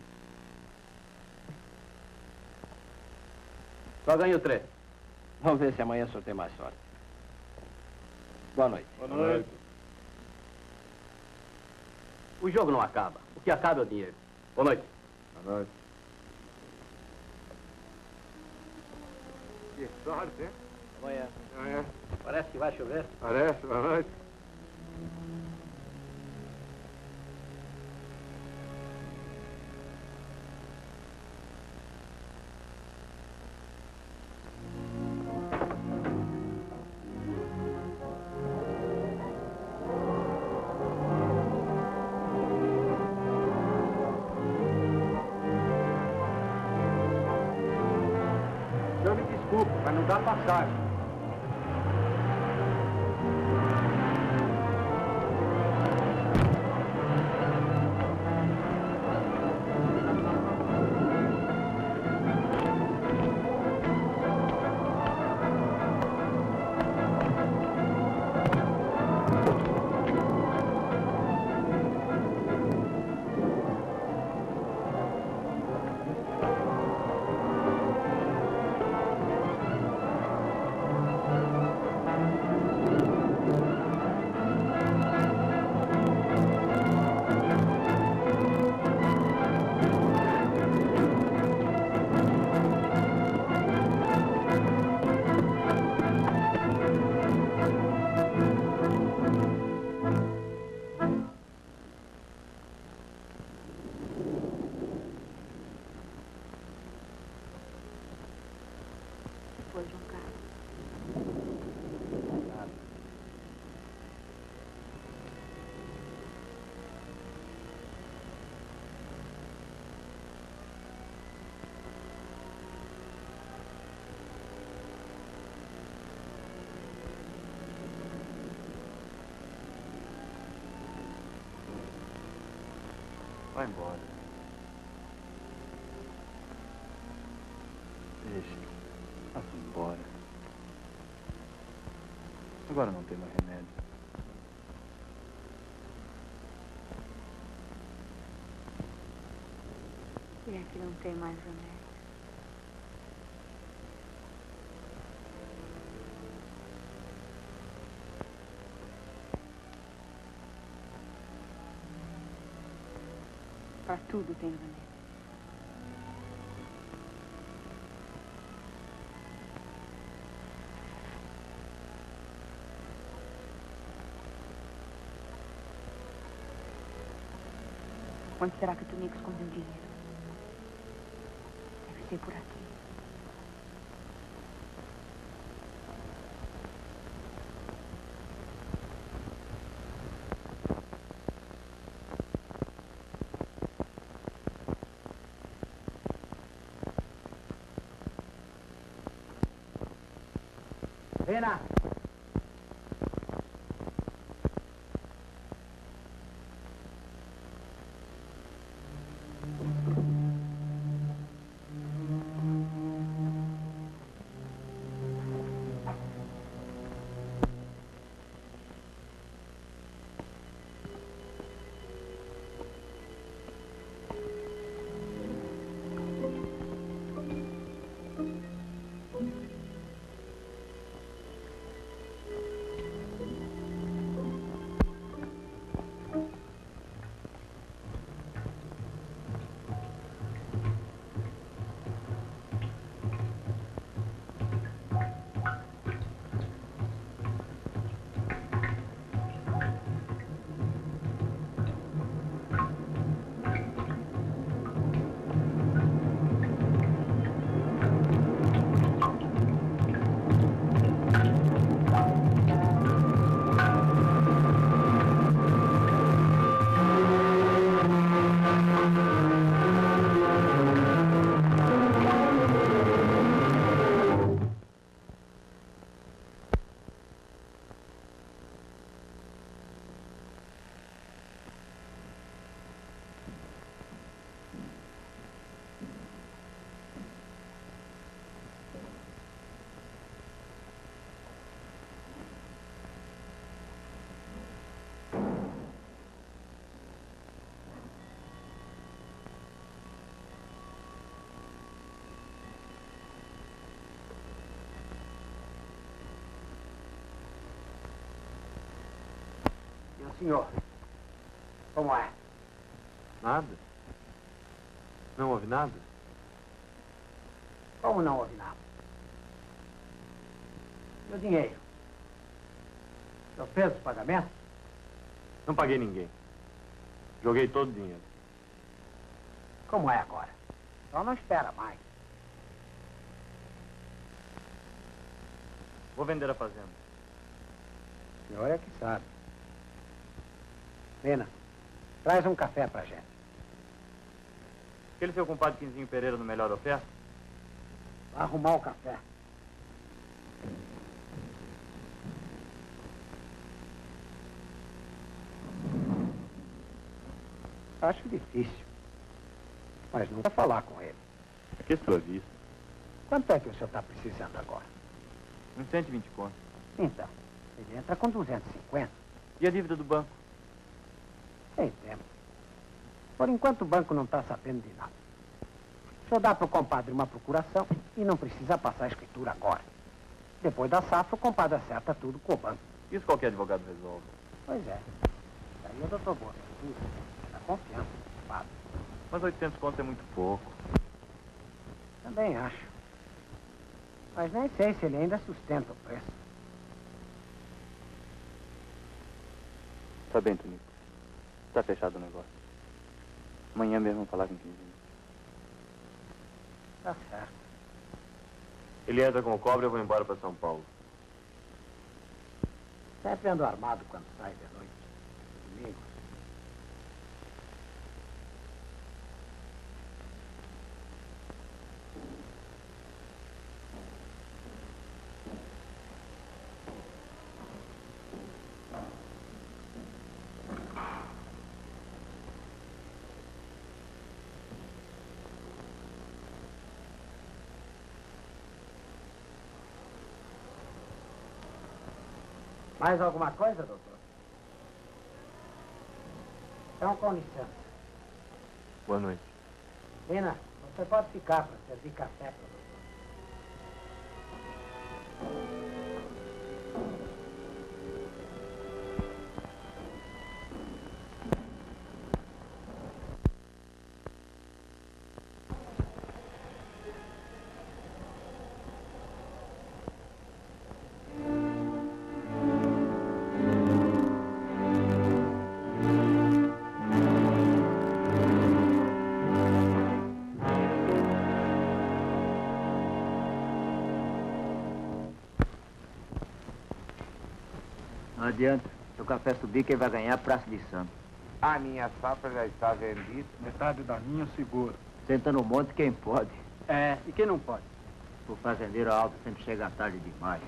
[SPEAKER 15] Só ganho três. Vamos ver se amanhã o senhor tem mais sorte. Boa noite.
[SPEAKER 16] Boa noite.
[SPEAKER 15] O jogo não acaba. O que acaba é o dinheiro. Boa noite.
[SPEAKER 10] Boa noite. Que sorte, hein?
[SPEAKER 15] Amanhã.
[SPEAKER 10] Amanhã.
[SPEAKER 15] Parece que vai chover.
[SPEAKER 10] Parece, boa
[SPEAKER 1] dar passagem.
[SPEAKER 3] Vai embora. Deixa. Vá embora. Agora não tem mais remédio.
[SPEAKER 6] E aqui não tem mais remédio. Para tudo tem remédio. Onde será que o Tonico escondeu o dinheiro? Deve ser por aqui.
[SPEAKER 1] Pena! E senhor? Como é?
[SPEAKER 3] Nada? Não houve nada?
[SPEAKER 1] Como não houve nada? O dinheiro? O senhor fez os pagamentos?
[SPEAKER 3] Não paguei ninguém. Joguei todo o dinheiro.
[SPEAKER 1] Como é agora? Só não espera mais.
[SPEAKER 3] Vou vender a fazenda.
[SPEAKER 1] O senhor é que sabe. Pena, traz um café pra gente.
[SPEAKER 3] Aquele seu compadre Quinzinho Pereira no Melhor Oferta?
[SPEAKER 1] Vai arrumar o café. Acho difícil. Mas nunca falar com ele.
[SPEAKER 3] Aqui é sua vista.
[SPEAKER 1] Quanto é que o senhor está precisando agora?
[SPEAKER 3] Uns 120 contos.
[SPEAKER 1] Então, ele entra com 250.
[SPEAKER 3] E a dívida do banco?
[SPEAKER 1] Tem tempo. Por enquanto o banco não está sabendo de nada. Senhor dá para o compadre uma procuração e não precisa passar a escritura agora. Depois da safra, o compadre acerta tudo com o banco.
[SPEAKER 3] Isso qualquer advogado resolve.
[SPEAKER 1] Pois é. Daí o doutor Boa, dá confiança no compadre.
[SPEAKER 3] Mas 800 contos é muito pouco.
[SPEAKER 1] Também acho. Mas nem sei se ele ainda sustenta o preço.
[SPEAKER 3] Tá bem, Tonico. Tá fechado o negócio. Amanhã mesmo vamos falar com 15 minutos.
[SPEAKER 1] Tá certo.
[SPEAKER 10] Ele entra com o cobre e eu vou embora para São Paulo.
[SPEAKER 1] Sempre ando armado quando sai de noite. Domingo. Mais alguma coisa, doutor? Então, com licença.
[SPEAKER 3] Boa noite.
[SPEAKER 1] Lina, você pode ficar para servir café para o
[SPEAKER 17] o café subir, quem vai ganhar é a Praça de Santos.
[SPEAKER 18] A minha safra já está vendida.
[SPEAKER 16] Metade da minha segura.
[SPEAKER 17] Senta no monte quem pode.
[SPEAKER 14] É, e quem não pode?
[SPEAKER 17] O fazendeiro alto sempre chega tarde demais.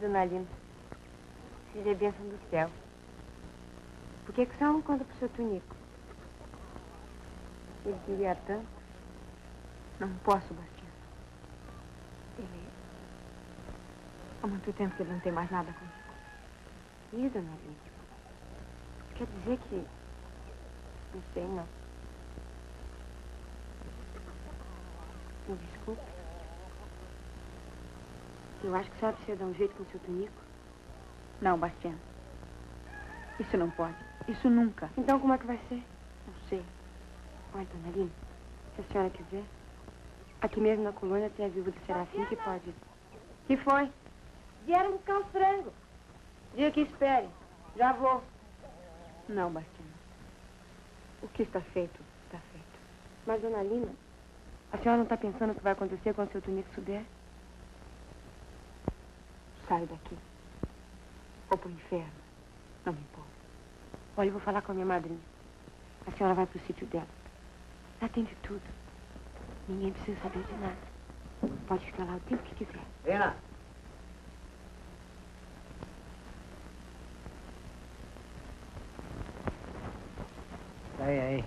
[SPEAKER 2] Dona Lina. Filho é bênção do céu. Por que, que você não conta pro seu Tunico? Ele queria tanto.
[SPEAKER 6] Não posso, Bastião. Ele... Há muito tempo que ele não tem mais nada comigo.
[SPEAKER 2] Ih, dona Lina. Quer dizer que... Não sei, não. Me desculpe. Eu acho que a senhora precisa dar um jeito com o seu Tunico.
[SPEAKER 6] Não, Bastião. Isso não pode. Isso nunca.
[SPEAKER 2] Então como é que vai ser?
[SPEAKER 6] Não sei.
[SPEAKER 2] Olha, dona Lina, se a senhora quiser, aqui mesmo na colônia tem a viúva do Serafim que pode. Que foi? Vieram buscar os frangos. Diga que espere. Já vou.
[SPEAKER 6] Não, Bastião. O que está feito, está feito.
[SPEAKER 2] Mas, dona Lina, a senhora não está pensando o que vai acontecer quando o seu Tunico souber?
[SPEAKER 6] Saio daqui. Ou pro inferno. Não me importa.
[SPEAKER 2] Olha, eu vou falar com a minha madrinha. A senhora vai pro sítio dela. Lá tem de tudo. Ninguém precisa saber de nada. Pode ficar lá o tempo que quiser.
[SPEAKER 1] Lina! Daí aí.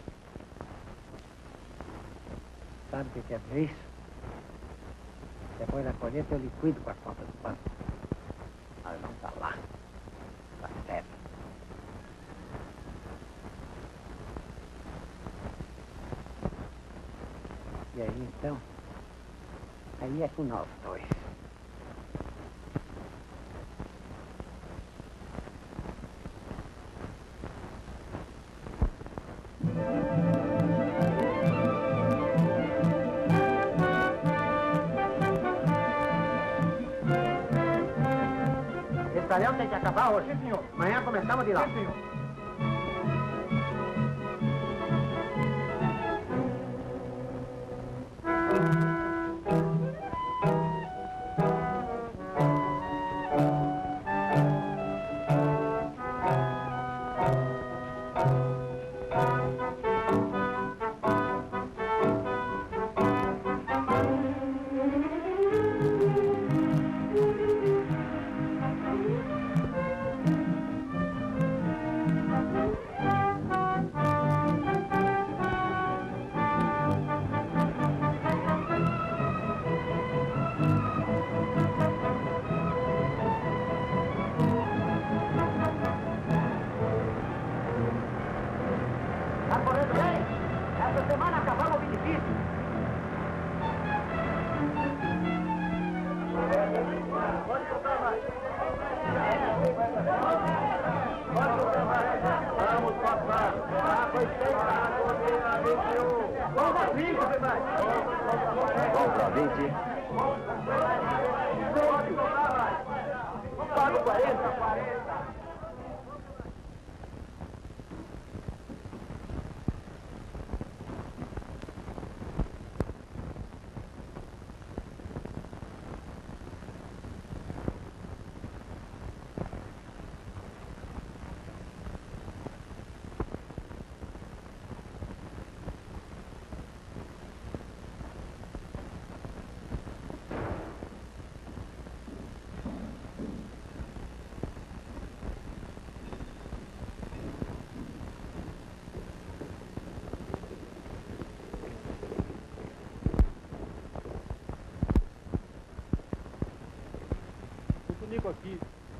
[SPEAKER 1] Sabe o que quer dizer isso? Depois da colheita eu liquido com a conta do banco. Mas não tá lá. Tá certo. E aí então? Aí é com nós dois. Esse talhão tem que acabar hoje. Sim, senhor. Amanhã começamos de lá. Sim, senhor.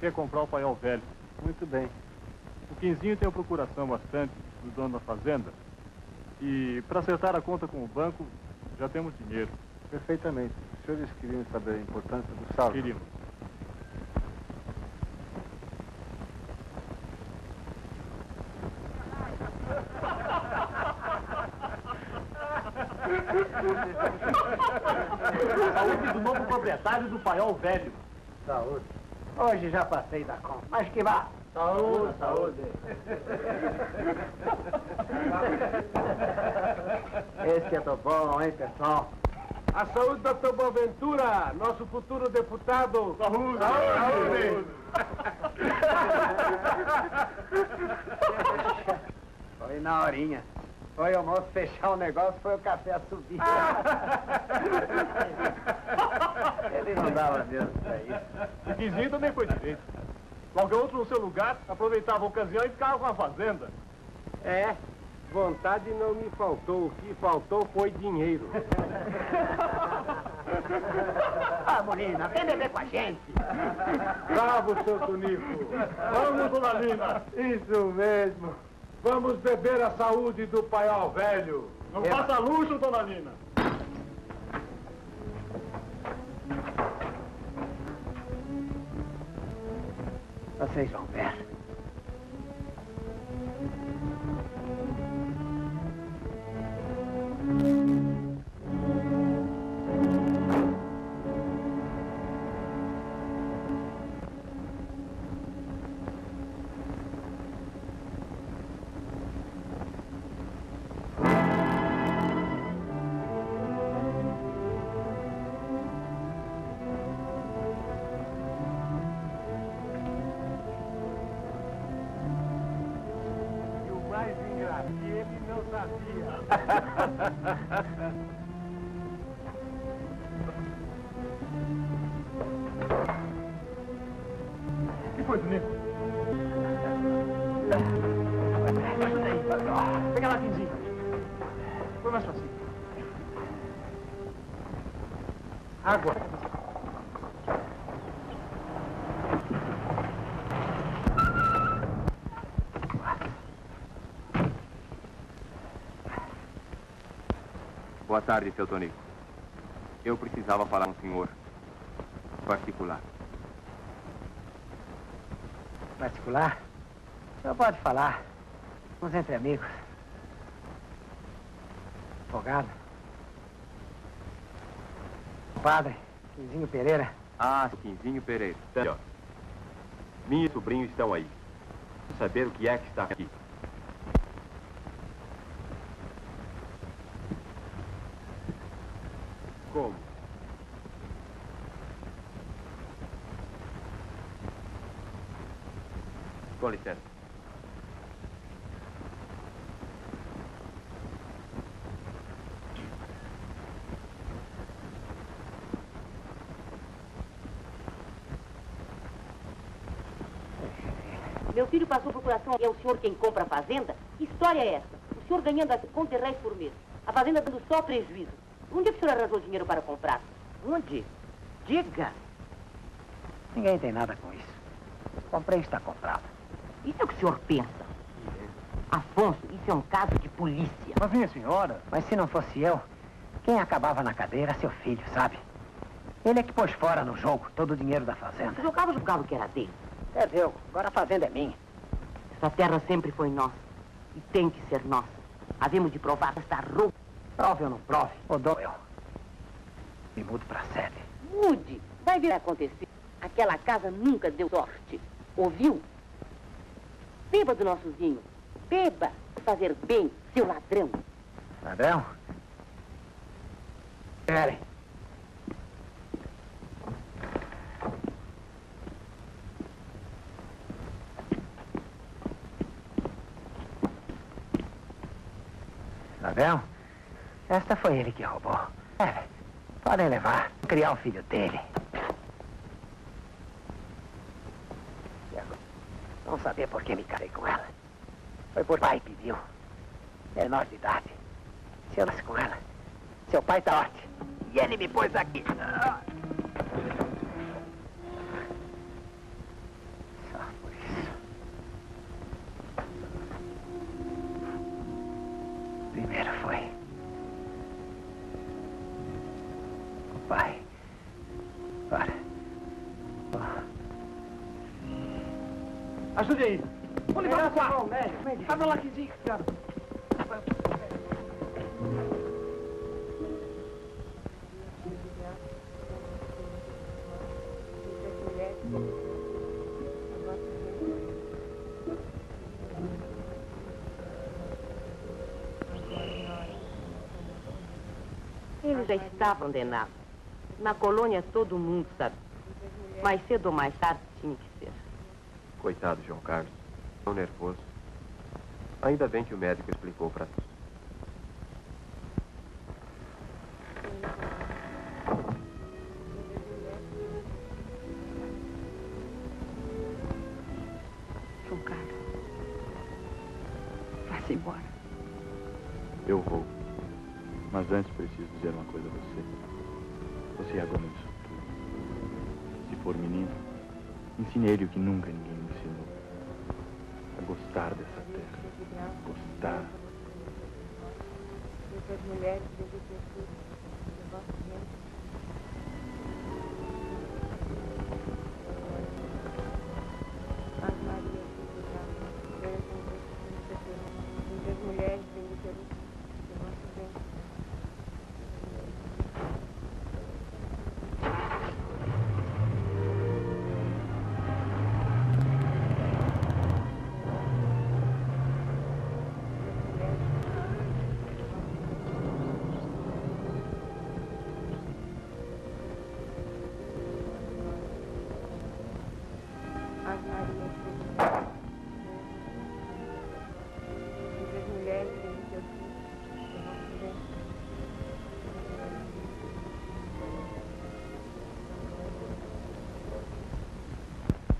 [SPEAKER 16] Quer comprar o paiol velho.
[SPEAKER 14] Muito bem.
[SPEAKER 16] O Quinzinho tem a procuração bastante do dono da fazenda. E para acertar a conta com o banco, já temos dinheiro.
[SPEAKER 14] Perfeitamente. Os senhores queriam saber a importância do saldo?
[SPEAKER 16] Queríamos.
[SPEAKER 1] Saúde do novo proprietário do paiol velho. Saúde. Hoje já passei da conta, mas que vá. Saúde, saúde. Esse é do bom, hein, pessoal?
[SPEAKER 11] A saúde, doutor Boaventura, nosso futuro deputado. Saúde. Saúde.
[SPEAKER 1] Foi na horinha. Foi o moço fechar o negócio, foi o café subir. Ele não dava Deus pra isso.
[SPEAKER 16] O Quinzinho também foi direito. Qualquer outro no seu lugar aproveitava a ocasião e ficava com a fazenda.
[SPEAKER 11] É, vontade não me faltou. O que faltou foi dinheiro.
[SPEAKER 1] Ah, Molina, vem beber com a gente.
[SPEAKER 11] Bravo, seu Tonico.
[SPEAKER 16] Vamos, dona Lina.
[SPEAKER 11] Isso mesmo. Vamos beber a saúde do paiol velho.
[SPEAKER 16] Não faça luxo, dona Lina.
[SPEAKER 1] Vocês vão ver.
[SPEAKER 10] Boa tarde, seu Tonico. Eu precisava falar com o senhor. Particular.
[SPEAKER 1] Particular? Senhor pode falar. Uns entre amigos. Advogado. Padre, Quinzinho Pereira.
[SPEAKER 10] Ah, Quinzinho Pereira. Senhor. Minha e sobrinho estão aí. Quero saber o que é que está aqui. Como? Com licença.
[SPEAKER 9] Meu filho passou procuração e é o senhor quem compra a fazenda? Que história é essa? O senhor ganhando a conta de reais por mês. A fazenda dando só prejuízo. Onde é que o senhor arranjou dinheiro para comprar?
[SPEAKER 1] Onde? Diga. Ninguém tem nada com isso. Comprei está comprado.
[SPEAKER 9] Isso é o que o senhor pensa. Afonso, isso é um caso de polícia.
[SPEAKER 1] Mas minha senhora. Mas se não fosse eu, quem acabava na cadeira era seu filho, sabe? Ele é que pôs fora no jogo todo o dinheiro da fazenda.
[SPEAKER 9] O jogava julgava que era dele.
[SPEAKER 1] É meu, agora a fazenda é minha.
[SPEAKER 9] Essa terra sempre foi nossa. E tem que ser nossa. Havemos de provar esta roupa.
[SPEAKER 1] Prove ou não prove, O'Donnell. Me mudo pra sede.
[SPEAKER 9] Mude. Vai vir a acontecer. Aquela casa nunca deu sorte. Ouviu? Beba do nosso vinho. Beba. Fazer bem, seu ladrão.
[SPEAKER 1] Ladrão? Esperem. Ladrão? Esta foi ele que roubou. É, podem levar. Criar o filho dele. E agora? Vão saber por que me casei com ela. Foi por pai pediu. Menor de idade. Se eu nasci com ela, seu pai tá ótimo. E ele me pôs aqui. Só por isso. Primeiro foi. O pai. Agora.
[SPEAKER 16] Ajude aí. Vou levar pro quarto.
[SPEAKER 1] médico.
[SPEAKER 16] Abre lá, Kizinho, cara.
[SPEAKER 9] Eles já estavam condenados. Na colônia todo mundo sabe. Mais cedo ou mais tarde que.
[SPEAKER 19] Coitado, João Carlos. Tão nervoso. Ainda bem que o médico explicou pra ti.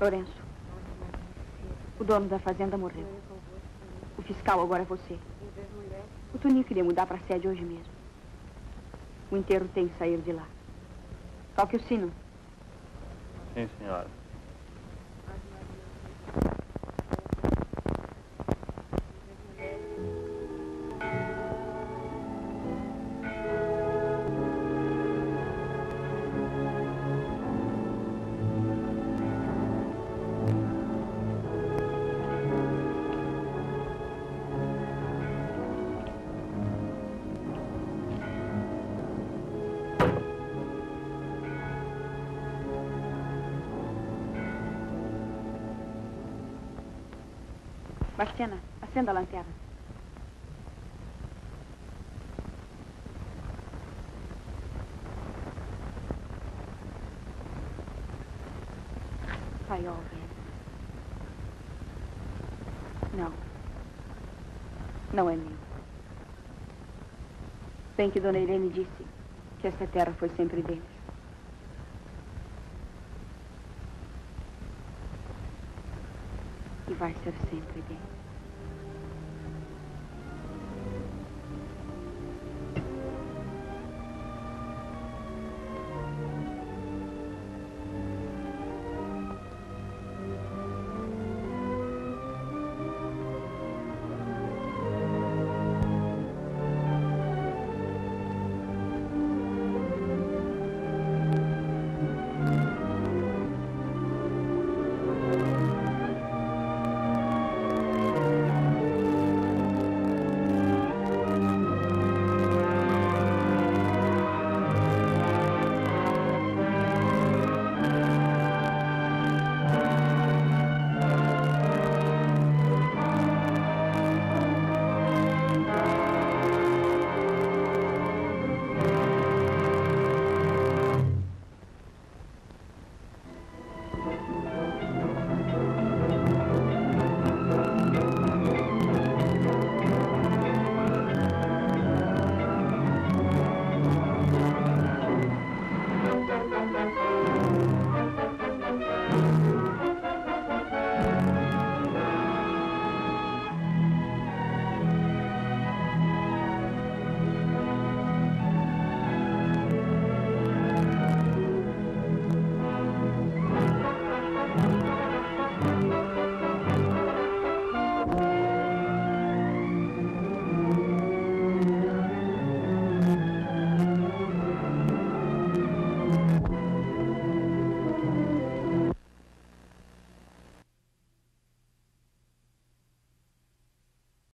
[SPEAKER 6] Lourenço. O dono da fazenda morreu. O fiscal agora é você. O Toninho queria mudar para a sede hoje mesmo. O enterro tem que sair de lá. Toque o sino.
[SPEAKER 3] Sim, senhora.
[SPEAKER 6] Bastiana, acenda a lanterna. Paiol, velho. Não. Não é meu. Bem que Dona Irene disse que essa terra foi sempre deles. E vai ser sempre deles.